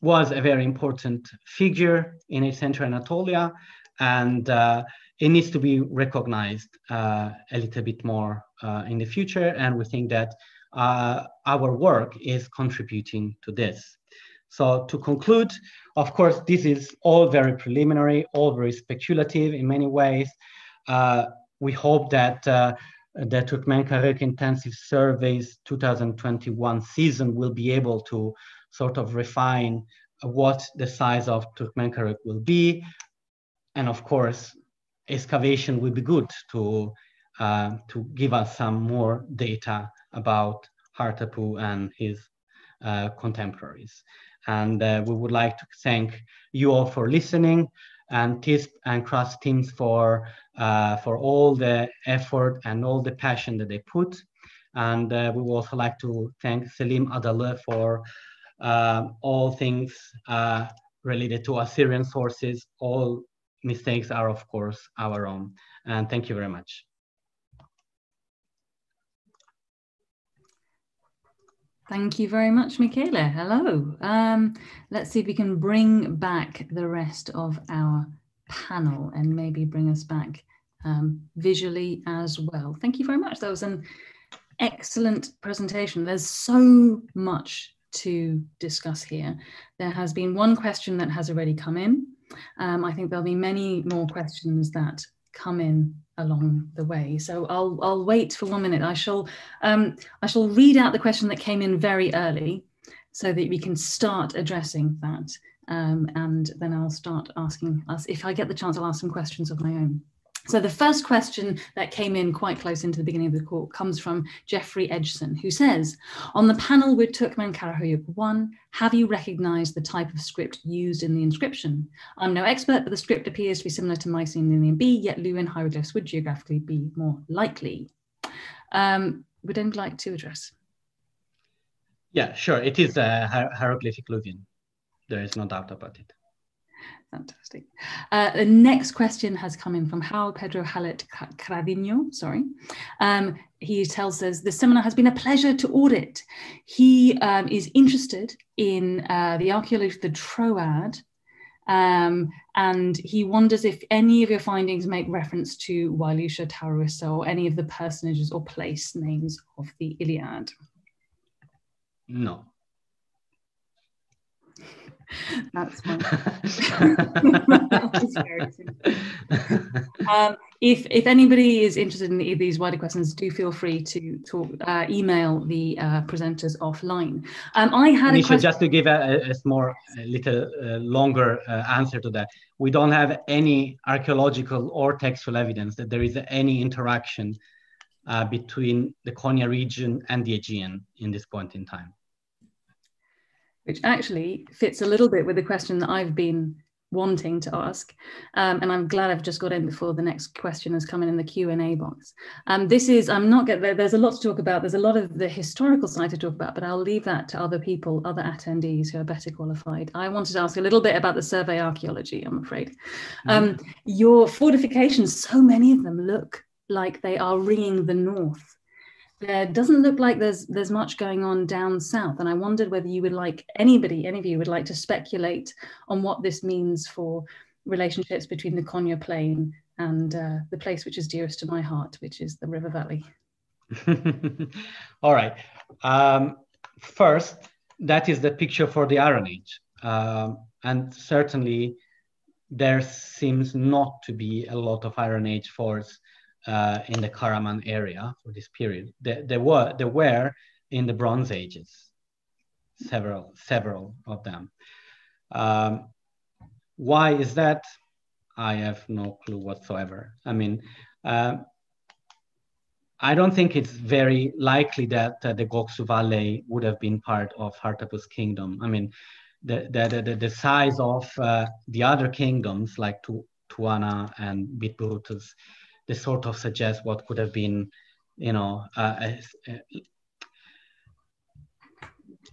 was a very important figure in central Anatolia, and uh, it needs to be recognized uh, a little bit more in the future. And we think that uh, our work is contributing to this. So to conclude, of course, this is all very preliminary, all very speculative in many ways. Uh, we hope that uh, the Türkmen-Karahöyük Intensive Surveys 2021 season will be able to sort of refine what the size of Türkmen-Karahöyük will be. And of course, excavation will be good to, uh, to give us some more data about Hartapu and his uh, contemporaries. And uh, we would like to thank you all for listening and TISP and KRASP teams for, uh, for all the effort and all the passion that they put. And uh, we would also like to thank Selim Adalı for uh, all things related to Assyrian sources. All mistakes are, of course, our own. And thank you very much. Thank you very much, Michele. Hello. Um, let's see if we can bring back the rest of our panel and maybe bring us back um, visually as well. Thank you very much. That was an excellent presentation. There's so much to discuss here. There has been one question that has already come in. Um, I think there'll be many more questions that come in along the way. So I'll I'll wait for one minute. I shall um, I shall read out the question that came in very early, so that we can start addressing that, um, and then I'll start asking us if I get the chance. I'll ask some questions of my own. So the first question that came in quite close into the beginning of the call comes from Jeffrey Edgson, who says, on the panel with Türkmen-Karahöyük 1, have you recognized the type of script used in the inscription? I'm no expert, but the script appears to be similar to Mycenaean B, yet Luwian hieroglyphs would geographically be more likely. Um, would anyone like to address? Yeah, sure. It is a hieroglyphic Luwian. There is no doubt about it. Fantastic. Uh, the next question has come in from Hal Pedro Halet Cravino. Sorry. Um, he tells us the seminar has been a pleasure to audit. He um, is interested in uh, the archaeology of the Troad, um, and he wonders if any of your findings make reference to Wilusa Taruisa or any of the personages or place names of the Iliad. No. That's um, if if anybody is interested in these wider questions, do feel free to talk, uh, email the uh, presenters offline. Um, I had Nisha, just to give a, a more, a little uh, longer uh, answer to that. We don't have any archaeological or textual evidence that there is any interaction uh, between the Konya region and the Aegean in this point in time which actually fits a little bit with the question that I've been wanting to ask. Um, and I'm glad I've just got in before the next question has come in in the Q&A box. Um, this is, I'm not get there, there's a lot to talk about. There's a lot of the historical side to talk about, but I'll leave that to other people, other attendees who are better qualified. I wanted to ask a little bit about the survey archaeology, I'm afraid. Mm-hmm. Um, your fortifications, so many of them look like they are ringing the north there doesn't look like there's there's much going on down south and i wondered whether you would like anybody any of you would like to speculate on what this means for relationships between the konya plain and uh, the place which is dearest to my heart which is the river valley. <laughs> All right. Um, first that is the picture for the iron age. Um, and certainly there seems not to be a lot of iron age force uh, in the Karaman area for this period. There, were there were in the Bronze Ages, several several of them. Um, why is that? I have no clue whatsoever. I mean, uh, I don't think it's very likely that uh, the Goksu Valley would have been part of Hartapus kingdom. I mean, the, the, the, the size of uh, the other kingdoms like tu- Tuana and Bitburutus this sort of suggests what could have been, you know, uh, a,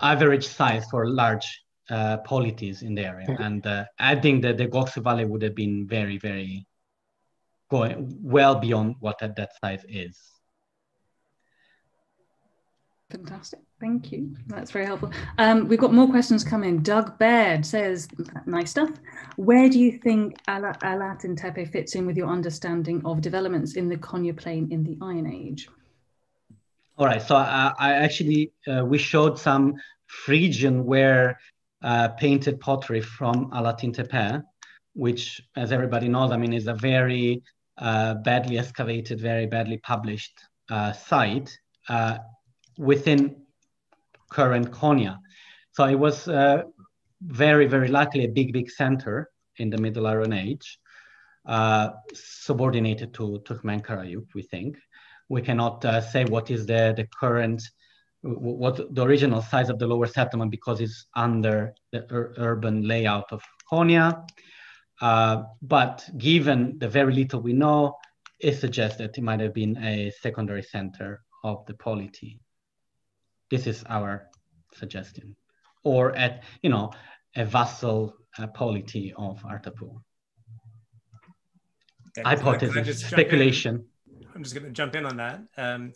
average size for large uh, polities in the area. Mm-hmm. And uh, adding the, the Goksu Valley would have been very, very going well beyond what that, that size is. Fantastic. Thank you. That's very helpful. Um, we've got more questions coming. Doug Baird says, nice stuff. Where do you think Alaeddin Tepe fits in with your understanding of developments in the Konya Plain in the Iron Age? All right. So uh, I actually, uh, we showed some Phrygian ware uh, painted pottery from Alaeddin Tepe, which, as everybody knows, I mean, is a very uh, badly excavated, very badly published uh, site uh, within current Konya. So it was uh, very, very likely a big, big center in the Middle Iron Age, uh, subordinated to Türkmen-Karahöyük, we think. We cannot uh, say what is the, the current, what the original size of the lower settlement because it's under the ur urban layout of Konya. Uh, but given the very little we know, it suggests that it might have been a secondary center of the polity. This is our suggestion. Or at, you know, a vassal uh, polity of Hartapu. Hypothesis, speculation. I'm just going to jump in on that. Um,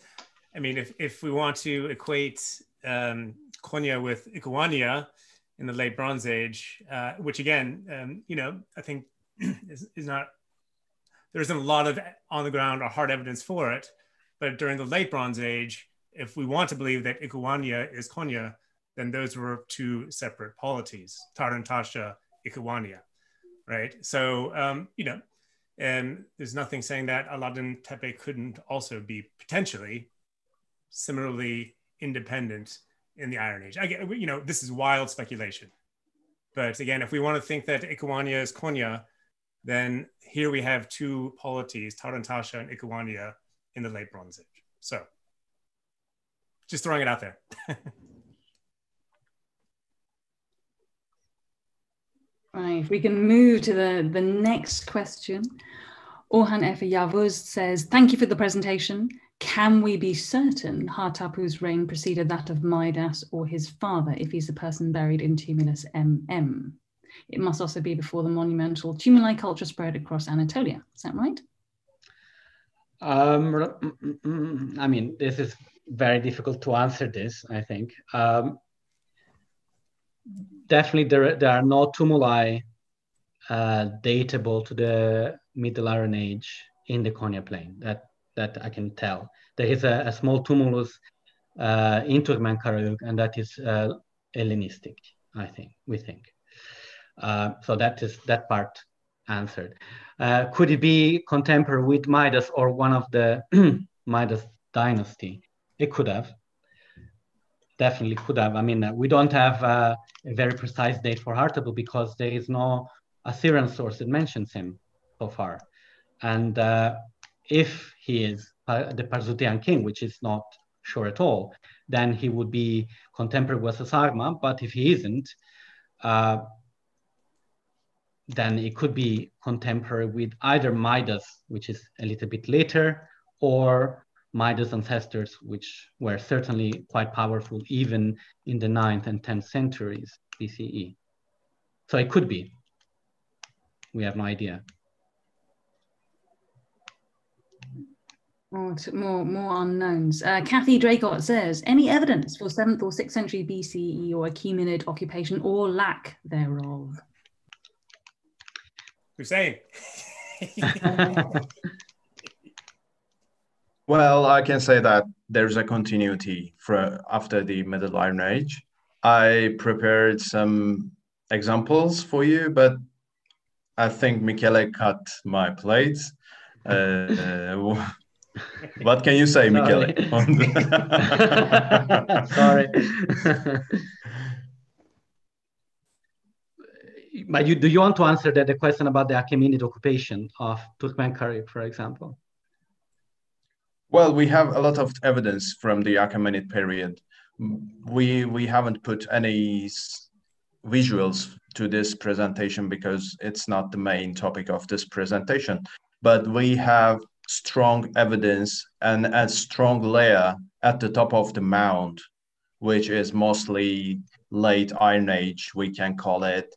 I mean, if, if we want to equate um, Konya with Ikuania in the late Bronze Age, uh, which again, um, you know, I think <clears throat> is, is not, there isn't a lot of on the ground or hard evidence for it. But during the late Bronze Age, if we want to believe that Ikuania is Konya, then those were two separate polities, Tarhuntassa, Ikuania, right? So, um, you know, and there's nothing saying that Aladdin Tepe couldn't also be potentially similarly independent in the Iron Age. I get, you know, this is wild speculation. But again, if we want to think that Ikuania is Konya, then here we have two polities, Tarhuntassa and Ikuania, in the late Bronze Age. So just throwing it out there. <laughs> right, we can move to the, the next question. Orhan Efe Yavuz says, thank you for the presentation. Can we be certain Hartapu's reign preceded that of Midas or his father if he's the person buried in Tumulus MM? it must also be before the monumental tumuli culture spread across Anatolia. Is that right? Um, mm, mm, mm, I mean, this is very difficult to answer this, I think. Um, definitely there, there are no tumuli uh, datable to the Middle Iron Age in the Konya Plain. That that I can tell. There is a, a small tumulus uh, in Türkmen-Karahöyük, and that is uh, Hellenistic. I think we think. Uh, so that is that part answered. Uh, could it be contemporary with Midas or one of the <clears throat> Midas dynasty? It could have. Definitely could have. I mean, uh, we don't have uh, a very precise date for Hartapu because there is no Assyrian source that mentions him so far. And uh, if he is the Parzutian king, which is not sure at all, then he would be contemporary with Asarma. But if he isn't, uh, then it could be contemporary with either Midas, which is a little bit later, or Midas ancestors, which were certainly quite powerful even in the 9th and 10th centuries BCE. So it could be. We have no idea. More, more, unknowns. Uh, Kathy Draycott says, any evidence for 7th or 6th century BCE or Achaemenid occupation or lack thereof? Hüseyin. <laughs> well, I can say that there's a continuity for after the Middle Iron Age. I prepared some examples for you, but I think Michele cut my plates. Uh, what can you say, Michele? <laughs> <laughs> Sorry. But you, do you want to answer the, the question about the Achaemenid occupation of Turkmenkari, for example? Well, we have a lot of evidence from the Achaemenid period. We we haven't put any visuals to this presentation because it's not the main topic of this presentation. But we have strong evidence and a strong layer at the top of the mound, which is mostly late Iron Age, we can call it.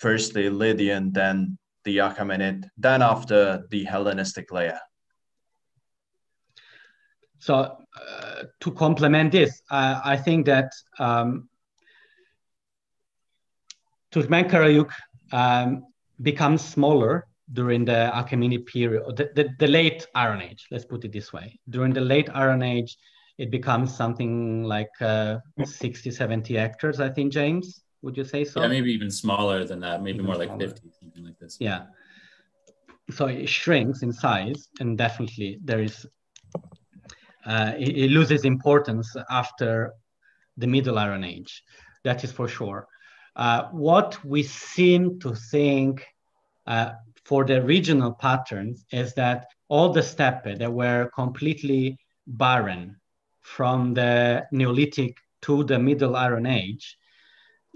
Firstly, Lydian, then the Achaemenid, then after the Hellenistic layer. So, uh, to complement this, I think that um, Türkmen-Karahöyük um, becomes smaller during the Achaemenid period, the, the, the, late Iron Age, let's put it this way. During the late Iron Age, it becomes something like uh, 60, 70 hectares, I think, James. Would you say so? Yeah, maybe even smaller than that, maybe even more smaller. like 50, something like this. Yeah. So it shrinks in size, and definitely there is, uh, it, it loses importance after the Middle Iron Age. That is for sure. Uh, what we seem to think uh, for the regional patterns is that all the steppe that were completely barren from the Neolithic to the Middle Iron Age,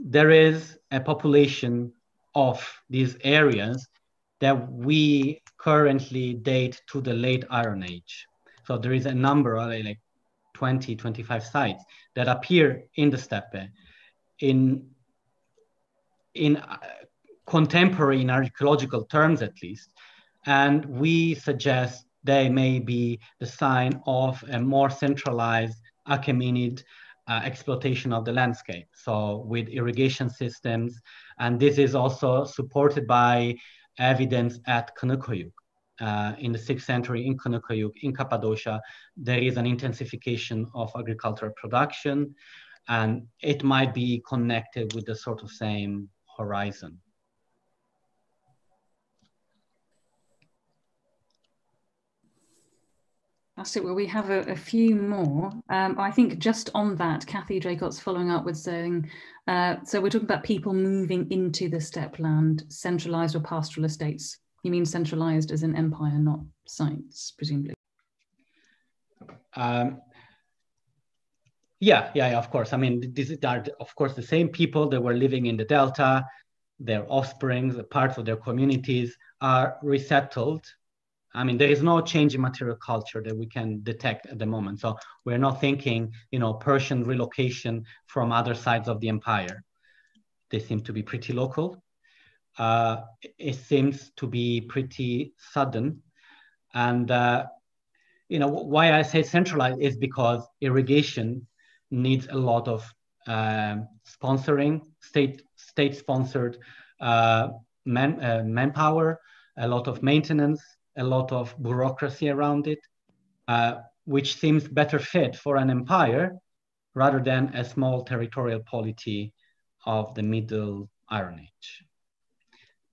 there is a population of these areas that we currently date to the late Iron Age. So there is a number of like 20, 25 sites that appear in the steppe in in uh, contemporary in archaeological terms at least and we suggest they may be the sign of a more centralized Achaemenid uh, exploitation of the landscape. So with irrigation systems, and this is also supported by evidence at Kınık Höyük. Uh, in the 6th century in Kınık Höyük, in Cappadocia, there is an intensification of agricultural production, and it might be connected with the sort of same horizon. That's it. Well, we have a, a few more. Um, I think just on that, Kathy Draycott's following up with saying, uh, so we're talking about people moving into the steppe land, centralized or pastoral estates. You mean centralized as an empire, not sites, presumably? Um, yeah, yeah, of course. I mean, these are, of course, the same people that were living in the Delta, their offsprings, parts of their communities are resettled I mean, there is no change in material culture that we can detect at the moment. So we're not thinking, you know, Persian relocation from other sides of the empire. They seem to be pretty local. uh, it seems to be pretty sudden. And uh, you know why I say centralized is because irrigation needs a lot of um, sponsoring, state state sponsored uh, man, uh, manpower, a lot of maintenance, a lot of bureaucracy around it, uh, which seems better fit for an empire rather than a small territorial polity of the Middle Iron Age.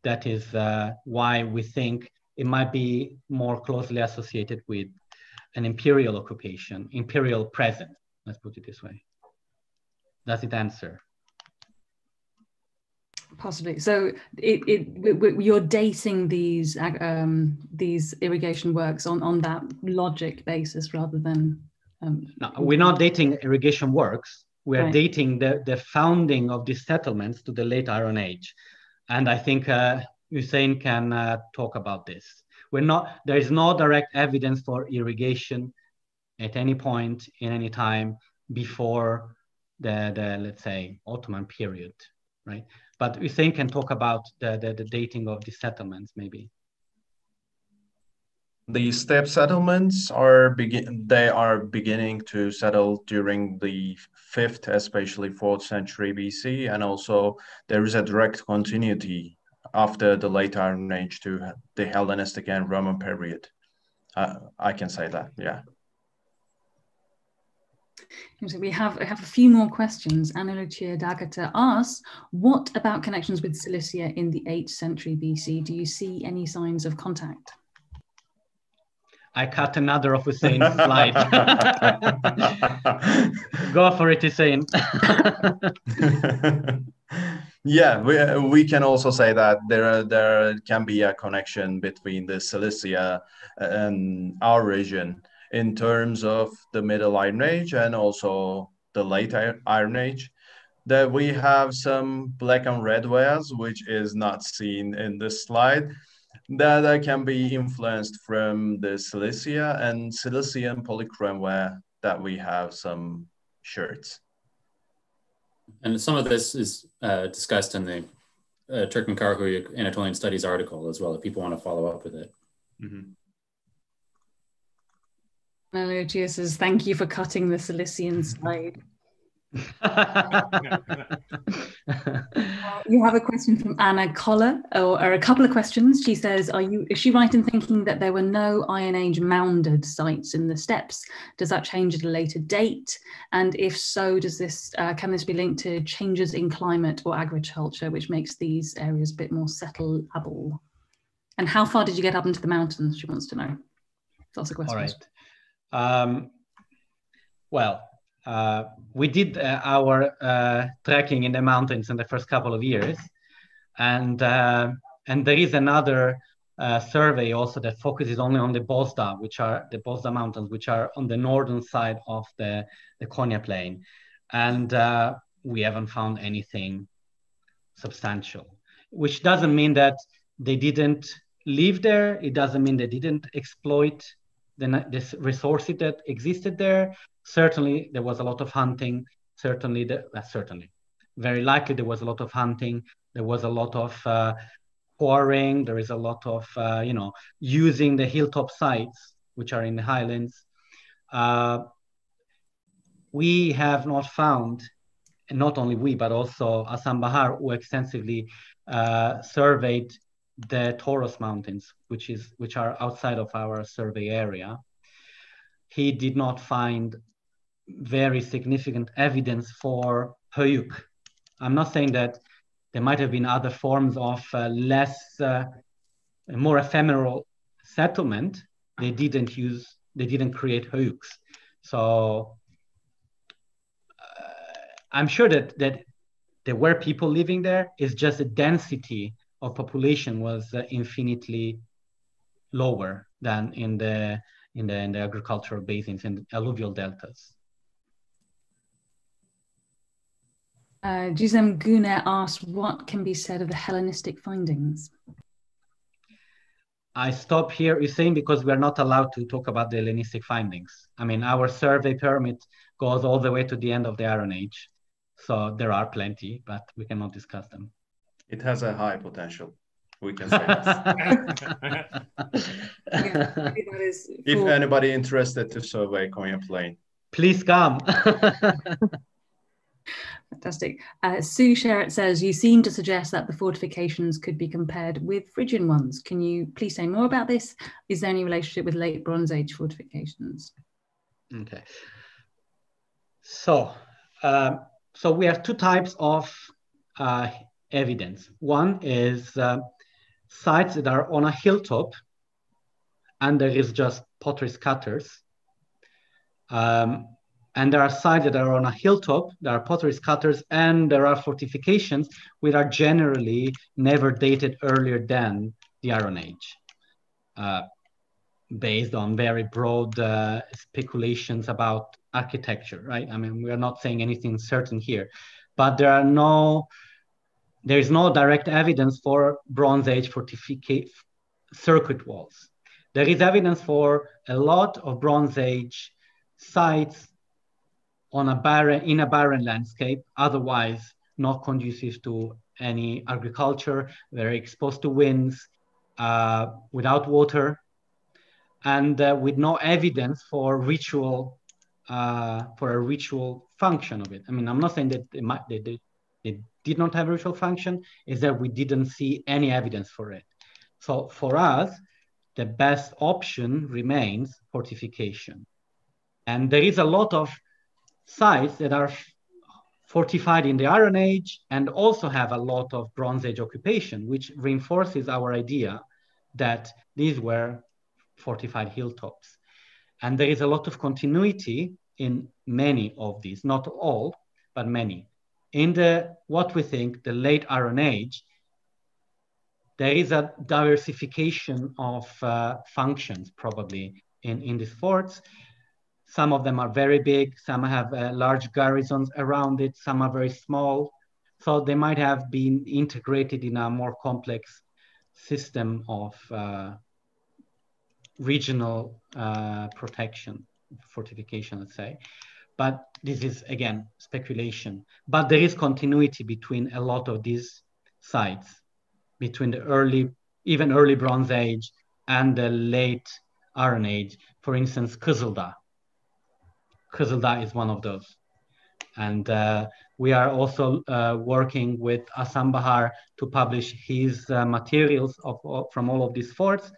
That is uh, why we think it might be more closely associated with an imperial occupation, imperial presence, let's put it this way. Does it answer? Possibly. So it, it you're dating these um, these irrigation works on on that logic basis rather than. Um, no, we're not dating irrigation works. We're right. dating the the founding of these settlements to the late Iron Age, and I think uh, Hüseyin can uh, talk about this. We're not. There is no direct evidence for irrigation at any point in any time before the the let's say Ottoman period, right? But Hüseyin can talk about the, the, the dating of the settlements, maybe. The steppe settlements are begin they are beginning to settle during the fifth, especially fourth century BC, and also there is a direct continuity after the late Iron Age to the Hellenistic and Roman period. Uh, I can say that, yeah. We have, we have a few more questions. Anna Lucia d'Agata asks, what about connections with Cilicia in the 8th century BC? Do you see any signs of contact? I cut another of Hüseyin's slide. <laughs> Go for it, Hüseyin. <laughs> yeah, we, we can also say that there, there can be a connection between the Cilicia uh, and our region in terms of the Middle Iron Age and also the Late Iron Age. That we have some black and red wares, which is not seen in this slide, that can be influenced from the Cilicia and Cilician polychrome ware that we have some sherds. And some of this is uh, discussed in the uh, Turkmen Anatolian Studies article as well, if people want to follow up with it. Mm -hmm. Melodius says, thank you for cutting the Cilician slide. <laughs> you have a question from Anna Koller, or, or, a couple of questions. She says, "Are you? Is she right in thinking that there were no Iron Age mounded sites in the steppes? Does that change at a later date? And if so, does this uh, can this be linked to changes in climate or agriculture, which makes these areas a bit more settleable? And how far did you get up into the mountains? She wants to know. That's a question. All right. Um, well, uh, we did uh, our uh, trekking in the mountains in the first couple of years, and uh, and there is another uh, survey also that focuses only on the Bozdağ, which are the Bozdağ Mountains, which are on the northern side of the the Konya Plain, and uh, we haven't found anything substantial. Which doesn't mean that they didn't live there. It doesn't mean they didn't exploit the, this resources that existed there. Certainly, there was a lot of hunting. Certainly, the, uh, certainly, very likely there was a lot of hunting. There was a lot of uh, quarrying. There is a lot of uh, you know using the hilltop sites which are in the highlands. Uh, we have not found, and not only we, but also Hasan Bahar, who extensively uh, surveyed the Taurus Mountains, which is which are outside of our survey area, he did not find very significant evidence for Höyük. I'm not saying that there might have been other forms of uh, less, uh, more ephemeral settlement. They didn't use, they didn't create Höyüks. So uh, I'm sure that that there were people living there. It's just the density of population was uh, infinitely lower than in the in the, in the agricultural basins and alluvial deltas. Uh, Gizem Gune asked, what can be said of the Hellenistic findings? I stop here, saying because we're not allowed to talk about the Hellenistic findings. I mean, our survey permit goes all the way to the end of the Iron Age. So there are plenty, but we cannot discuss them. It has a high potential. We can say <laughs> if anybody interested to survey Konya Plain, please come. <laughs> Fantastic. Uh, Sue Sherratt says, you seem to suggest that the fortifications could be compared with Phrygian ones. Can you please say more about this? Is there any relationship with late Bronze Age fortifications? Okay. So, um, so we have two types of uh, evidence. One is uh, sites that are on a hilltop and there is just pottery scatters. Um, and there are sites that are on a hilltop, there are pottery scatters, and there are fortifications which are generally never dated earlier than the Iron Age, uh, based on very broad uh, speculations about architecture, right? I mean, we are not saying anything certain here, but there are no, there is no direct evidence for Bronze Age fortificate circuit walls. There is evidence for a lot of Bronze Age sites on a barren in a barren landscape, otherwise not conducive to any agriculture, very exposed to winds, uh, without water, and uh, with no evidence for ritual uh, for a ritual function of it. I mean, I'm not saying that they, might, they, they, they did not have a ritual function, is that we didn't see any evidence for it. So for us, the best option remains fortification. And there is a lot of sites that are fortified in the Iron Age and also have a lot of Bronze Age occupation, which reinforces our idea that these were fortified hilltops. And there is a lot of continuity in many of these, not all, but many. In the what we think the late Iron Age, there is a diversification of uh, functions probably in, in these forts. Some of them are very big, some have uh, large garrisons around it, some are very small. So they might have been integrated in a more complex system of uh, regional uh, protection, fortification, let's say. But this is, again, speculation. But there is continuity between a lot of these sites, between the early, even early Bronze Age and the late Iron Age. For instance, Kızıldağ, Kızıldağ is one of those. And uh, we are also uh, working with Hasan Bahar to publish his uh, materials of, of, from all of these forts.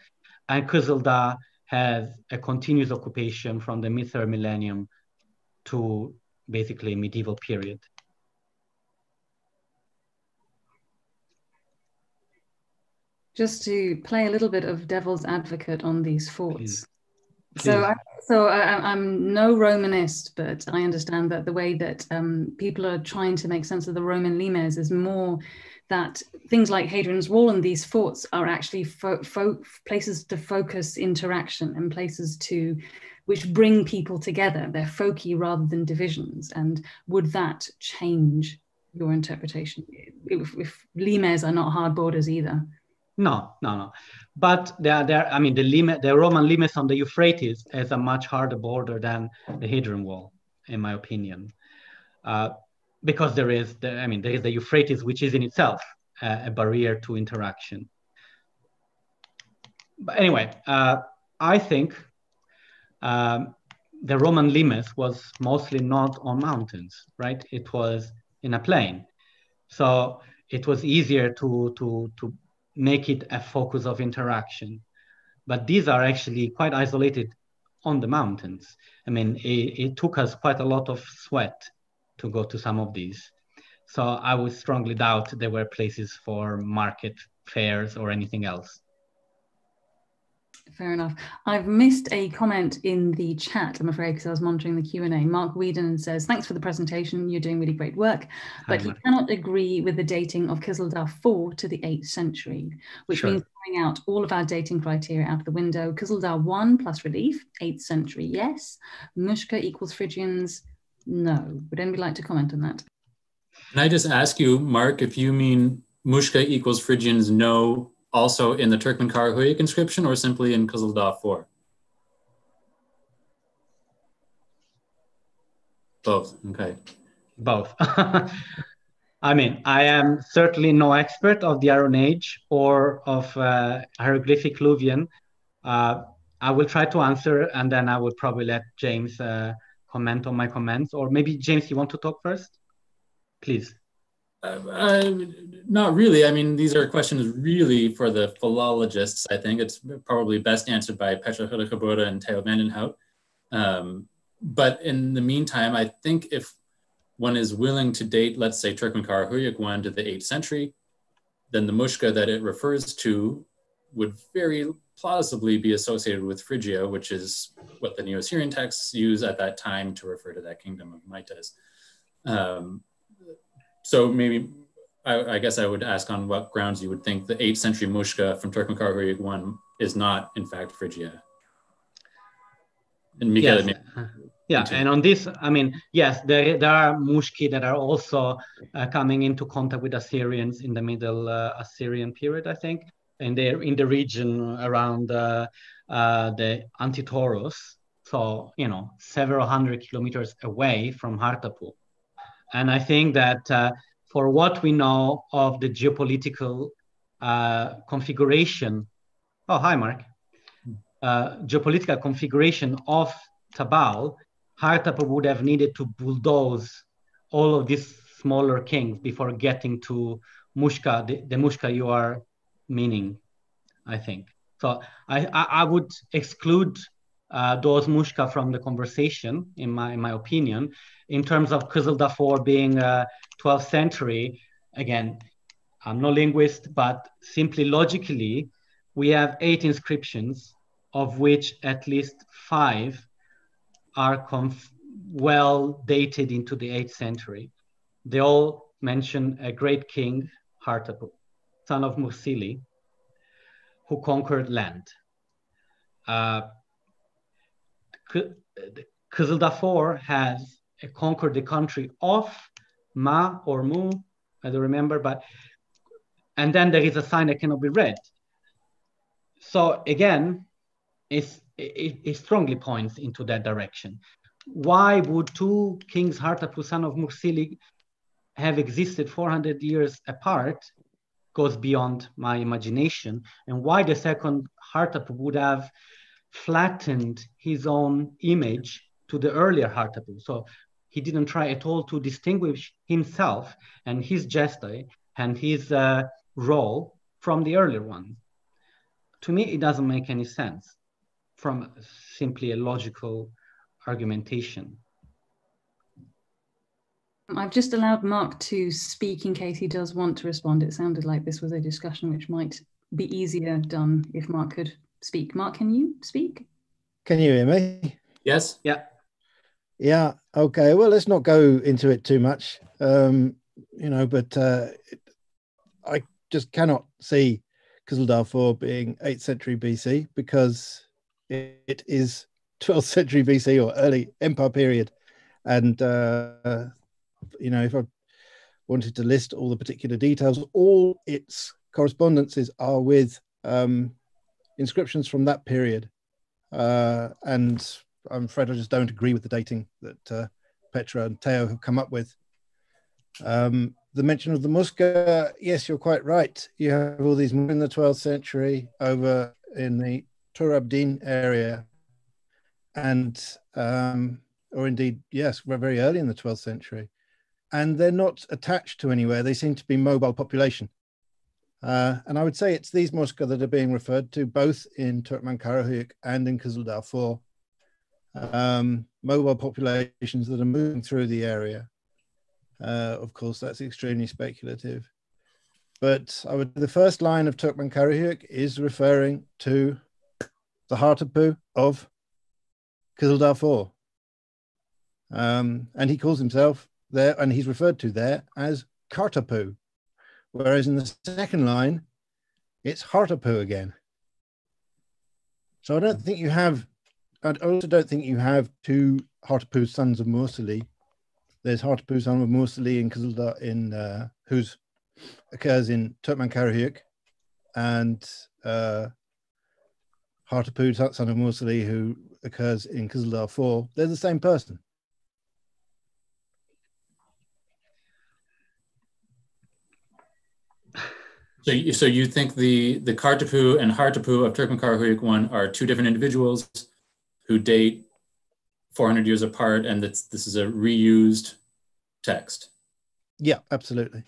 And Kızıldağ has a continuous occupation from the mid-third millennium to basically medieval period. Just to play a little bit of devil's advocate on these forts. Please. So, I, so I, am no Romanist, but I understand that the way that um, people are trying to make sense of the Roman limes is more that things like Hadrian's Wall and these forts are actually places to focus interaction and places to which bring people together. They're folky rather than divisions. And would that change your interpretation? If, if limes are not hard borders either. No, no, no. But there, there. I mean, the limit, the Roman limes on the Euphrates is a much harder border than the Hadrian Wall, in my opinion, uh, because there is, the, I mean, there is the Euphrates, which is in itself uh, a barrier to interaction. But anyway, uh, I think um, the Roman limes was mostly not on mountains, right? It was in a plain, so it was easier to to to make it a focus of interaction. But these are actually quite isolated on the mountains. I mean, it, it, took us quite a lot of sweat to go to some of these. So I would strongly doubt there were places for market fairs or anything else. Fair enough. I've missed a comment in the chat, I'm afraid, because I was monitoring the Q&A. Mark Weeden says, thanks for the presentation. You're doing really great work. But Hi, he cannot agree with the dating of Kızıldağ IV to the 8th century, which sure. means throwing out all of our dating criteria out the window. Kızıldağ 1 plus relief, 8th century, yes. Mushka equals Phrygians, no. Would anybody like to comment on that? Can I just ask you, Mark, if you mean Mushka equals Phrygians, no, also in the Türkmen-Karahöyük inscription or simply in Kızıldağ 4? Both, okay. Both. <laughs> I mean, I am certainly no expert of the Iron Age or of uh, hieroglyphic Luwian. Uh, I will try to answer, and then I will probably let James uh, comment on my comments. Or maybe James, you want to talk first, please. Uh, not really. I mean, these are questions really for the philologists. I think it's probably best answered by Petra Hudde and Theo van den Hout. Um, but in the meantime, I think if one is willing to date, let's say Turkmenkara one to the 8th century, then the Mushka that it refers to would very plausibly be associated with Phrygia, which is what the Neo-Assyrian texts use at that time to refer to that kingdom of Maites. Um, so maybe, I, I, guess I would ask on what grounds you would think the 8th century Mushka from Turkmenkara one is not in fact Phrygia. And yes. Yeah, and on this, I mean, yes, there, there are Mushki that are also uh, coming into contact with Assyrians in the Middle uh, Assyrian period, I think, and they're in the region around uh, uh the Anti-Taurus, so you know, several hundred kilometers away from Hartapu. And I think that uh, for what we know of the geopolitical uh, configuration, oh hi Mark, geopolitical configuration of Tabal Hartapu would have needed to bulldoze all of these smaller kings before getting to Mushka, the, the Mushka you are meaning, I think. So I, I, I would exclude uh, those Mushka from the conversation, in my, in my opinion. In terms of Kızıldağ being uh, 12th century, again, I'm no linguist, but simply logically, we have eight inscriptions, of which at least five are well dated into the 8th century. They all mention a great king, Hartapu, son of Mursili, who conquered land. Uh, Kızıldağ has conquered the country of Ma or Mu, I don't remember, but and then there is a sign that cannot be read. So again, it, it, strongly points into that direction. Why would two kings, Hartapu, son of Mursili, have existed 400 years apart goes beyond my imagination. And why the second Hartapu would have flattened his own image to the earlier Hartapu. So he didn't try at all to distinguish himself and his gesta and his uh, role from the earlier one. To me, it doesn't make any sense from simply a logical argumentation. I've just allowed Mark to speak in case he does want to respond. It sounded like this was a discussion which might be easier done if Mark could speak. Mark, can you speak? Can you hear me? Yes. Yeah. Yeah. Okay. Well, let's not go into it too much. Um, you know, but uh, I just cannot see Kızıldağ being 8th century BC because it is 12th century BC or early Empire period, and uh, you know if I wanted to list all the particular details, all its correspondences are with um, inscriptions from that period, uh, and I'm afraid I just don't agree with the dating that uh, Petra and Theo have come up with. Um, the mention of the Musca, yes, you're quite right. You have all these in the 12th century over in the Tur Abdin area, and um, or indeed, yes, we're very early in the 12th century, and they're not attached to anywhere. They seem to be mobile population. Uh, and I would say it's these Muska that are being referred to both in Türkmen-Karahöyük and in Kızıldağ, um, mobile populations that are moving through the area. Uh, of course, that's extremely speculative. But I would the first line of Türkmen-Karahöyük is referring to the Hartapu of Kızıldağ. Um, and he calls himself there, and he's referred to there as Kartapu. Whereas in the second line, it's Hartapu again. So I don't think you have, I also don't think you have two Hartapu sons of Mursili. There's Hartapu son of Mursili in Kızıldağ in uh, who's occurs in Türkmen-Karahöyük and uh, Hartapu, son of Mursili, who occurs in Kızıldağ 4, they're the same person. So you, so you think the the Kartapu and Hartapu of Türkmen-Karahöyük one are two different individuals who date 400 years apart, and that this is a reused text. Yeah, absolutely.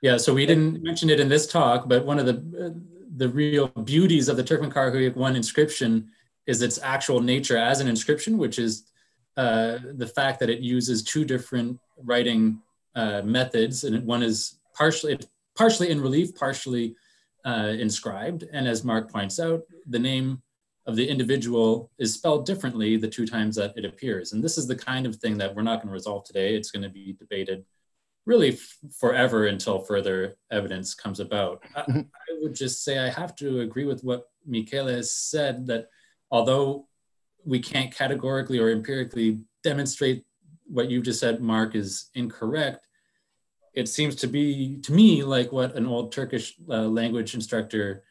Yeah, so we didn't mention it in this talk, but one of the uh, the real beauties of the Türkmen-Karahöyük one inscription is its actual nature as an inscription, which is uh, the fact that it uses two different writing uh, methods, and one is partially partially in relief, partially uh, inscribed. And as Mark points out, the name of the individual is spelled differently the two times that it appears. And this is the kind of thing that we're not going to resolve today. It's going to be debated really forever until further evidence comes about. I, mm-hmm. I, would just say I have to agree with what Michele has said that although we can't categorically or empirically demonstrate what you've just said, Mark, is incorrect, it seems to be to me like what an old Turkish uh, language instructor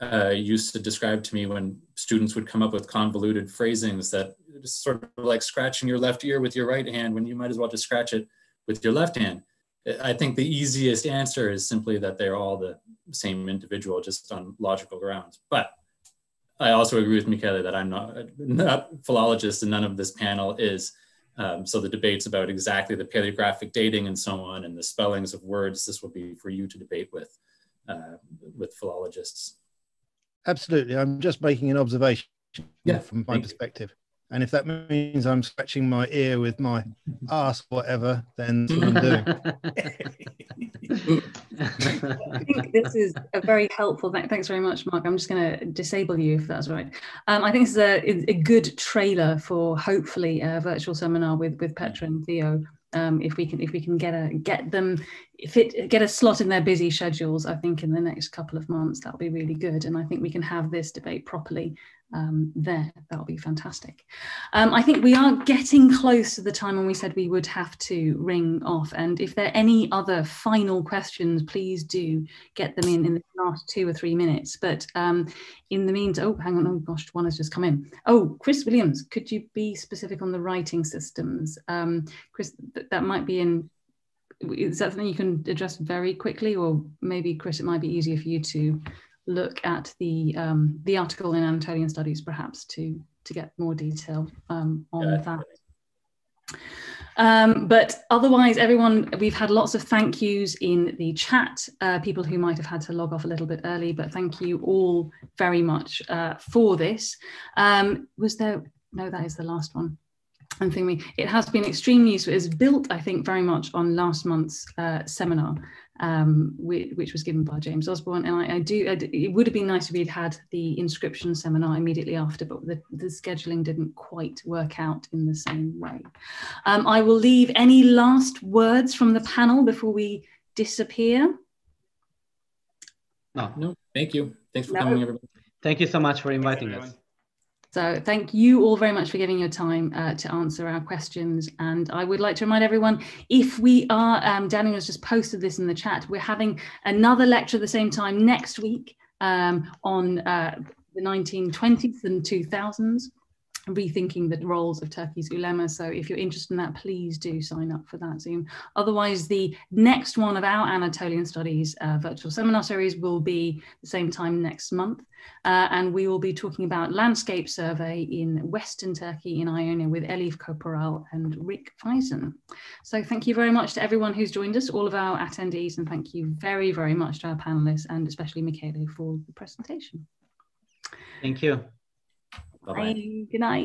uh, used to describe to me when students would come up with convoluted phrasings that sort of like scratching your left ear with your right hand when you might as well just scratch it with your left hand. I think the easiest answer is simply that they're all the same individual, just on logical grounds. But I also agree with Michele that I'm not not philologist, and none of this panel is. Um, so the debates about exactly the paleographic dating and so on, and the spellings of words, this will be for you to debate with uh, with philologists. Absolutely, I'm just making an observation yeah, from my perspective. You. And if that means I'm scratching my ear with my ass, whatever, then that's what I'm doing. <laughs> I think this is a very helpful. Th- thanks very much, Mark. I'm just going to disable you if that's right. Um, I think this is a, a, good trailer for hopefully a virtual seminar with with Petra and Theo. Um, if we can if we can get a get them fit get a slot in their busy schedules, I think in the next couple of months that'll be really good. And I think we can have this debate properly um, there. That'll be fantastic. Um, I think we are getting close to the time when we said we would have to ring off. And if there are any other final questions, please do get them in in the last two or three minutes. But um, in the meantime, oh, hang on, oh gosh, one has just come in. Oh, Chris Williams, could you be specific on the writing systems? Um, Chris, th that might be in is that something you can address very quickly or maybe chris it might be easier for you to look at the um, the article in Anatolian Studies, perhaps to to get more detail um, on yeah. that. Um, but otherwise, everyone, we've had lots of thank yous in the chat, uh, people who might have had to log off a little bit early, but thank you all very much uh, for this. Um, was there, no, that is the last one. And thinking it has been extremely useful. It's built, I think, very much on last month's uh, seminar um, which, which, was given by James Osborne. And I, I do, I, it would have been nice if we'd had the inscription seminar immediately after, but the, the scheduling didn't quite work out in the same way. Um, I will leave any last words from the panel before we disappear. No, no, thank you. Thanks for no. coming, everybody. Thank you so much for inviting us. So thank you all very much for giving your time uh, to answer our questions. And I would like to remind everyone, if we are, um, Daniel has just posted this in the chat, we're having another lecture at the same time next week um, on uh, the 1920s and 2000s rethinking the roles of Turkey's ulema. So if you're interested in that, please do sign up for that Zoom. Otherwise, the next one of our Anatolian Studies uh, virtual seminar series will be the same time next month. Uh, and we will be talking about landscape survey in Western Turkey in Ionia with Elif Koparal and Rik Vaessen. So thank you very much to everyone who's joined us, all of our attendees, and thank you very, very much to our panelists and especially Michele for the presentation. Thank you. Bye. Good night.